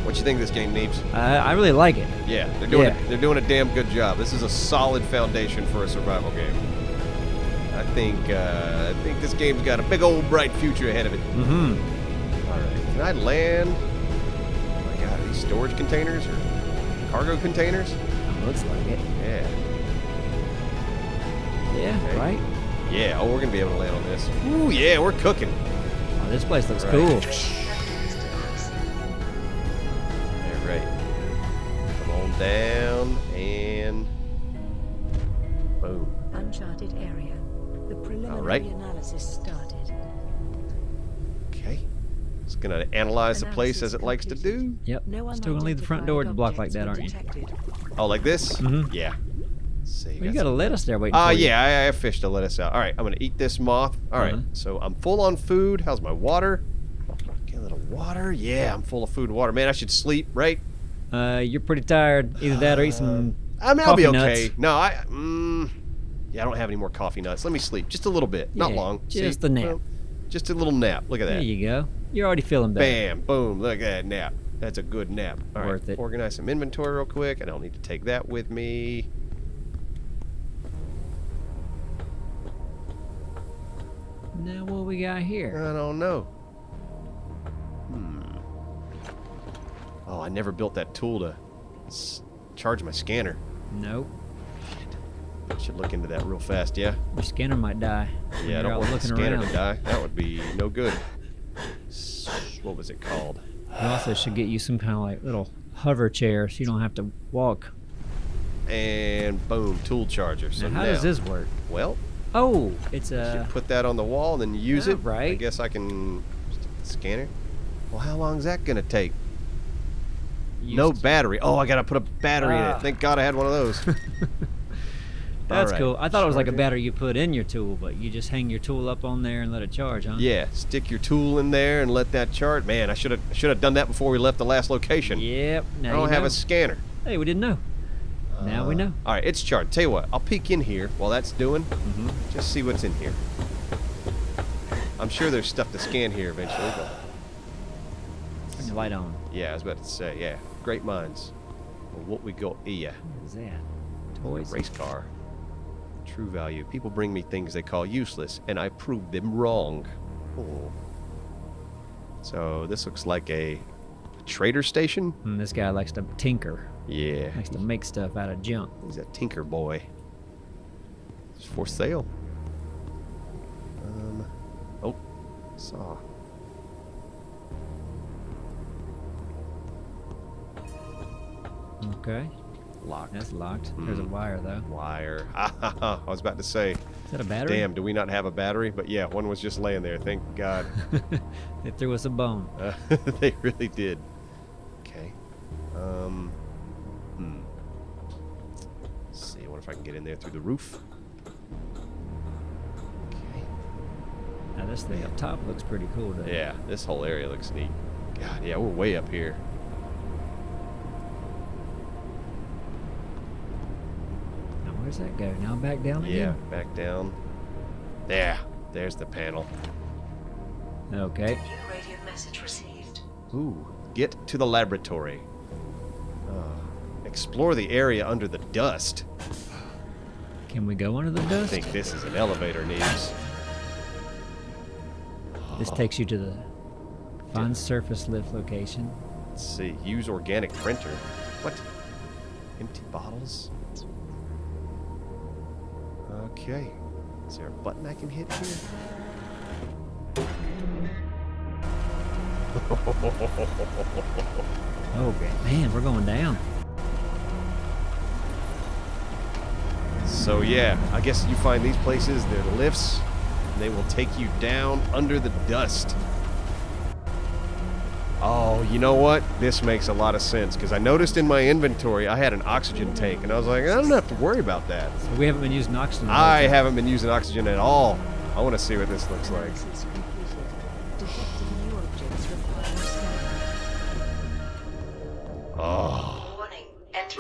What you think of this game, Neebs? I, I really like it. Yeah, they're doing Yeah. A, they're doing a damn good job. This is a solid foundation for a survival game. I think uh, think this game's got a big old bright future ahead of it. Mm-hmm. All right, can I land? Oh my God, are these storage containers or cargo containers? Looks like it. Yeah, Yeah, Okay. right? yeah. Oh, we're gonna be able to land on this. Ooh, yeah, we're cooking. Oh, this place looks Right. cool. Gonna the place as it likes to do. Yep. No Still gonna leave the front door to block like that, aren't you? Detected. Oh, like this? Mhm. Yeah. Let's see. Well, you got got a lettuce there waiting Ah, for you. yeah, I, I fished a lettuce out. All right, I'm gonna eat this moth. All right, Uh-huh. so I'm full on food. How's my water? Get a little water. Yeah, I'm full of food and water. Man, I should sleep, right? Uh, you're pretty tired. Either that or eat some. I mean, I'll be okay. nuts. No, I. Mm, yeah, I don't have any more coffee nuts. Let me sleep just a little bit, not long. just See? a nap. Well, just a little nap. Look at that. There you go. You're already feeling better. Bam, boom. Look at that nap. That's a good nap. All right, Worth it. Organize some inventory real quick. I don't need to take that with me. Now what we got here? I don't know. Hmm. Oh, I never built that tool to s- charge my scanner. Nope. Should look into that real fast, yeah? Your scanner might die. Yeah, I don't want the scanner around. to die. That would be no good. What was it called? You also should get you some kind of like little hover chair so you don't have to walk. And boom, tool charger. So Now, how now, does this work? Well, Oh, it's you a. put that on the wall and then use yeah, it. Right. I guess I can scanner. Well, how long is that gonna take? No battery. Oh, I gotta put a battery in Ah. it. Thank God I had one of those. That's Alright, cool. I thought it was like a battery you put in your tool, but you just hang your tool up on there and let it charge, huh? Yeah, stick your tool in there and let that charge. Man, I should have should have done that before we left the last location. Yep. Now I don't have know. a scanner. Hey, we didn't know. now we know. All right, it's charged. Tell you what, I'll peek in here while that's doing. Mm-hmm. Just see what's in here. I'm sure there's stuff to scan here eventually, but Turn the light on. yeah, I was about to say, yeah, great minds. Well, what we got here? What is that? Toys. Race car. True value. People bring me things they call useless, and I prove them wrong. Oh. So this looks like a, a trader station. Mm, this guy likes to tinker. Yeah, Likes to make stuff out of junk. he's a tinker boy. It's for sale. Um. Oh, saw. Okay. Locked. That's locked. There's a Mm. wire though. Wire. I was about to say, Is that a battery? damn, do we not have a battery? But yeah, one was just laying there. Thank God. they threw us a bone. Uh, they really did. Okay. Um. Hmm. Let's see. I wonder if I can get in there through the roof. Okay. Now this thing up top looks pretty cool, though. Yeah, this whole area looks neat. God, yeah, we're way up here. Now where's that go? Now back down Yeah, back down. There. there's the panel. Okay. New radio message received. Ooh, get to the laboratory. Uh, explore the area under the dust. Can we go under the dust? I think this is an elevator needs. This takes you to the find surface lift location. Let's see. Use organic printer. What? Empty bottles? Okay. Is there a button I can hit here? Oh man, we're going down. So yeah, I guess you find these places, they're lifts, and they will take you down under the dust. You know what? This makes a lot of sense because I noticed in my inventory I had an oxygen tank, and I was like, I don't have to worry about that. We haven't been using oxygen. I time. haven't been using oxygen at all. I want to see what this looks like. Analysis completed. Detecting new objects requiring scanning. Oh, Warning.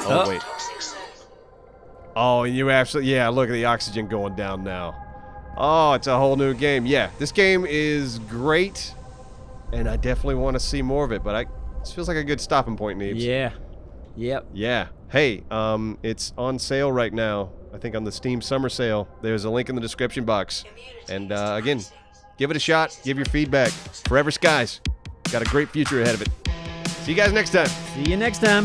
Oh, wait. toxic oh, and you absolutely yeah. Look at the oxygen going down now. Oh, it's a whole new game. Yeah, this game is great, and I definitely want to see more of it. But I, this feels like a good stopping point, Neebs. Yeah. Yep. Yeah. Hey, um, it's on sale right now. I think on the Steam Summer Sale. There's a link in the description box. And uh, again, give it a shot. Give your feedback. Forever Skies. Got a great future ahead of it. See you guys next time. See you next time.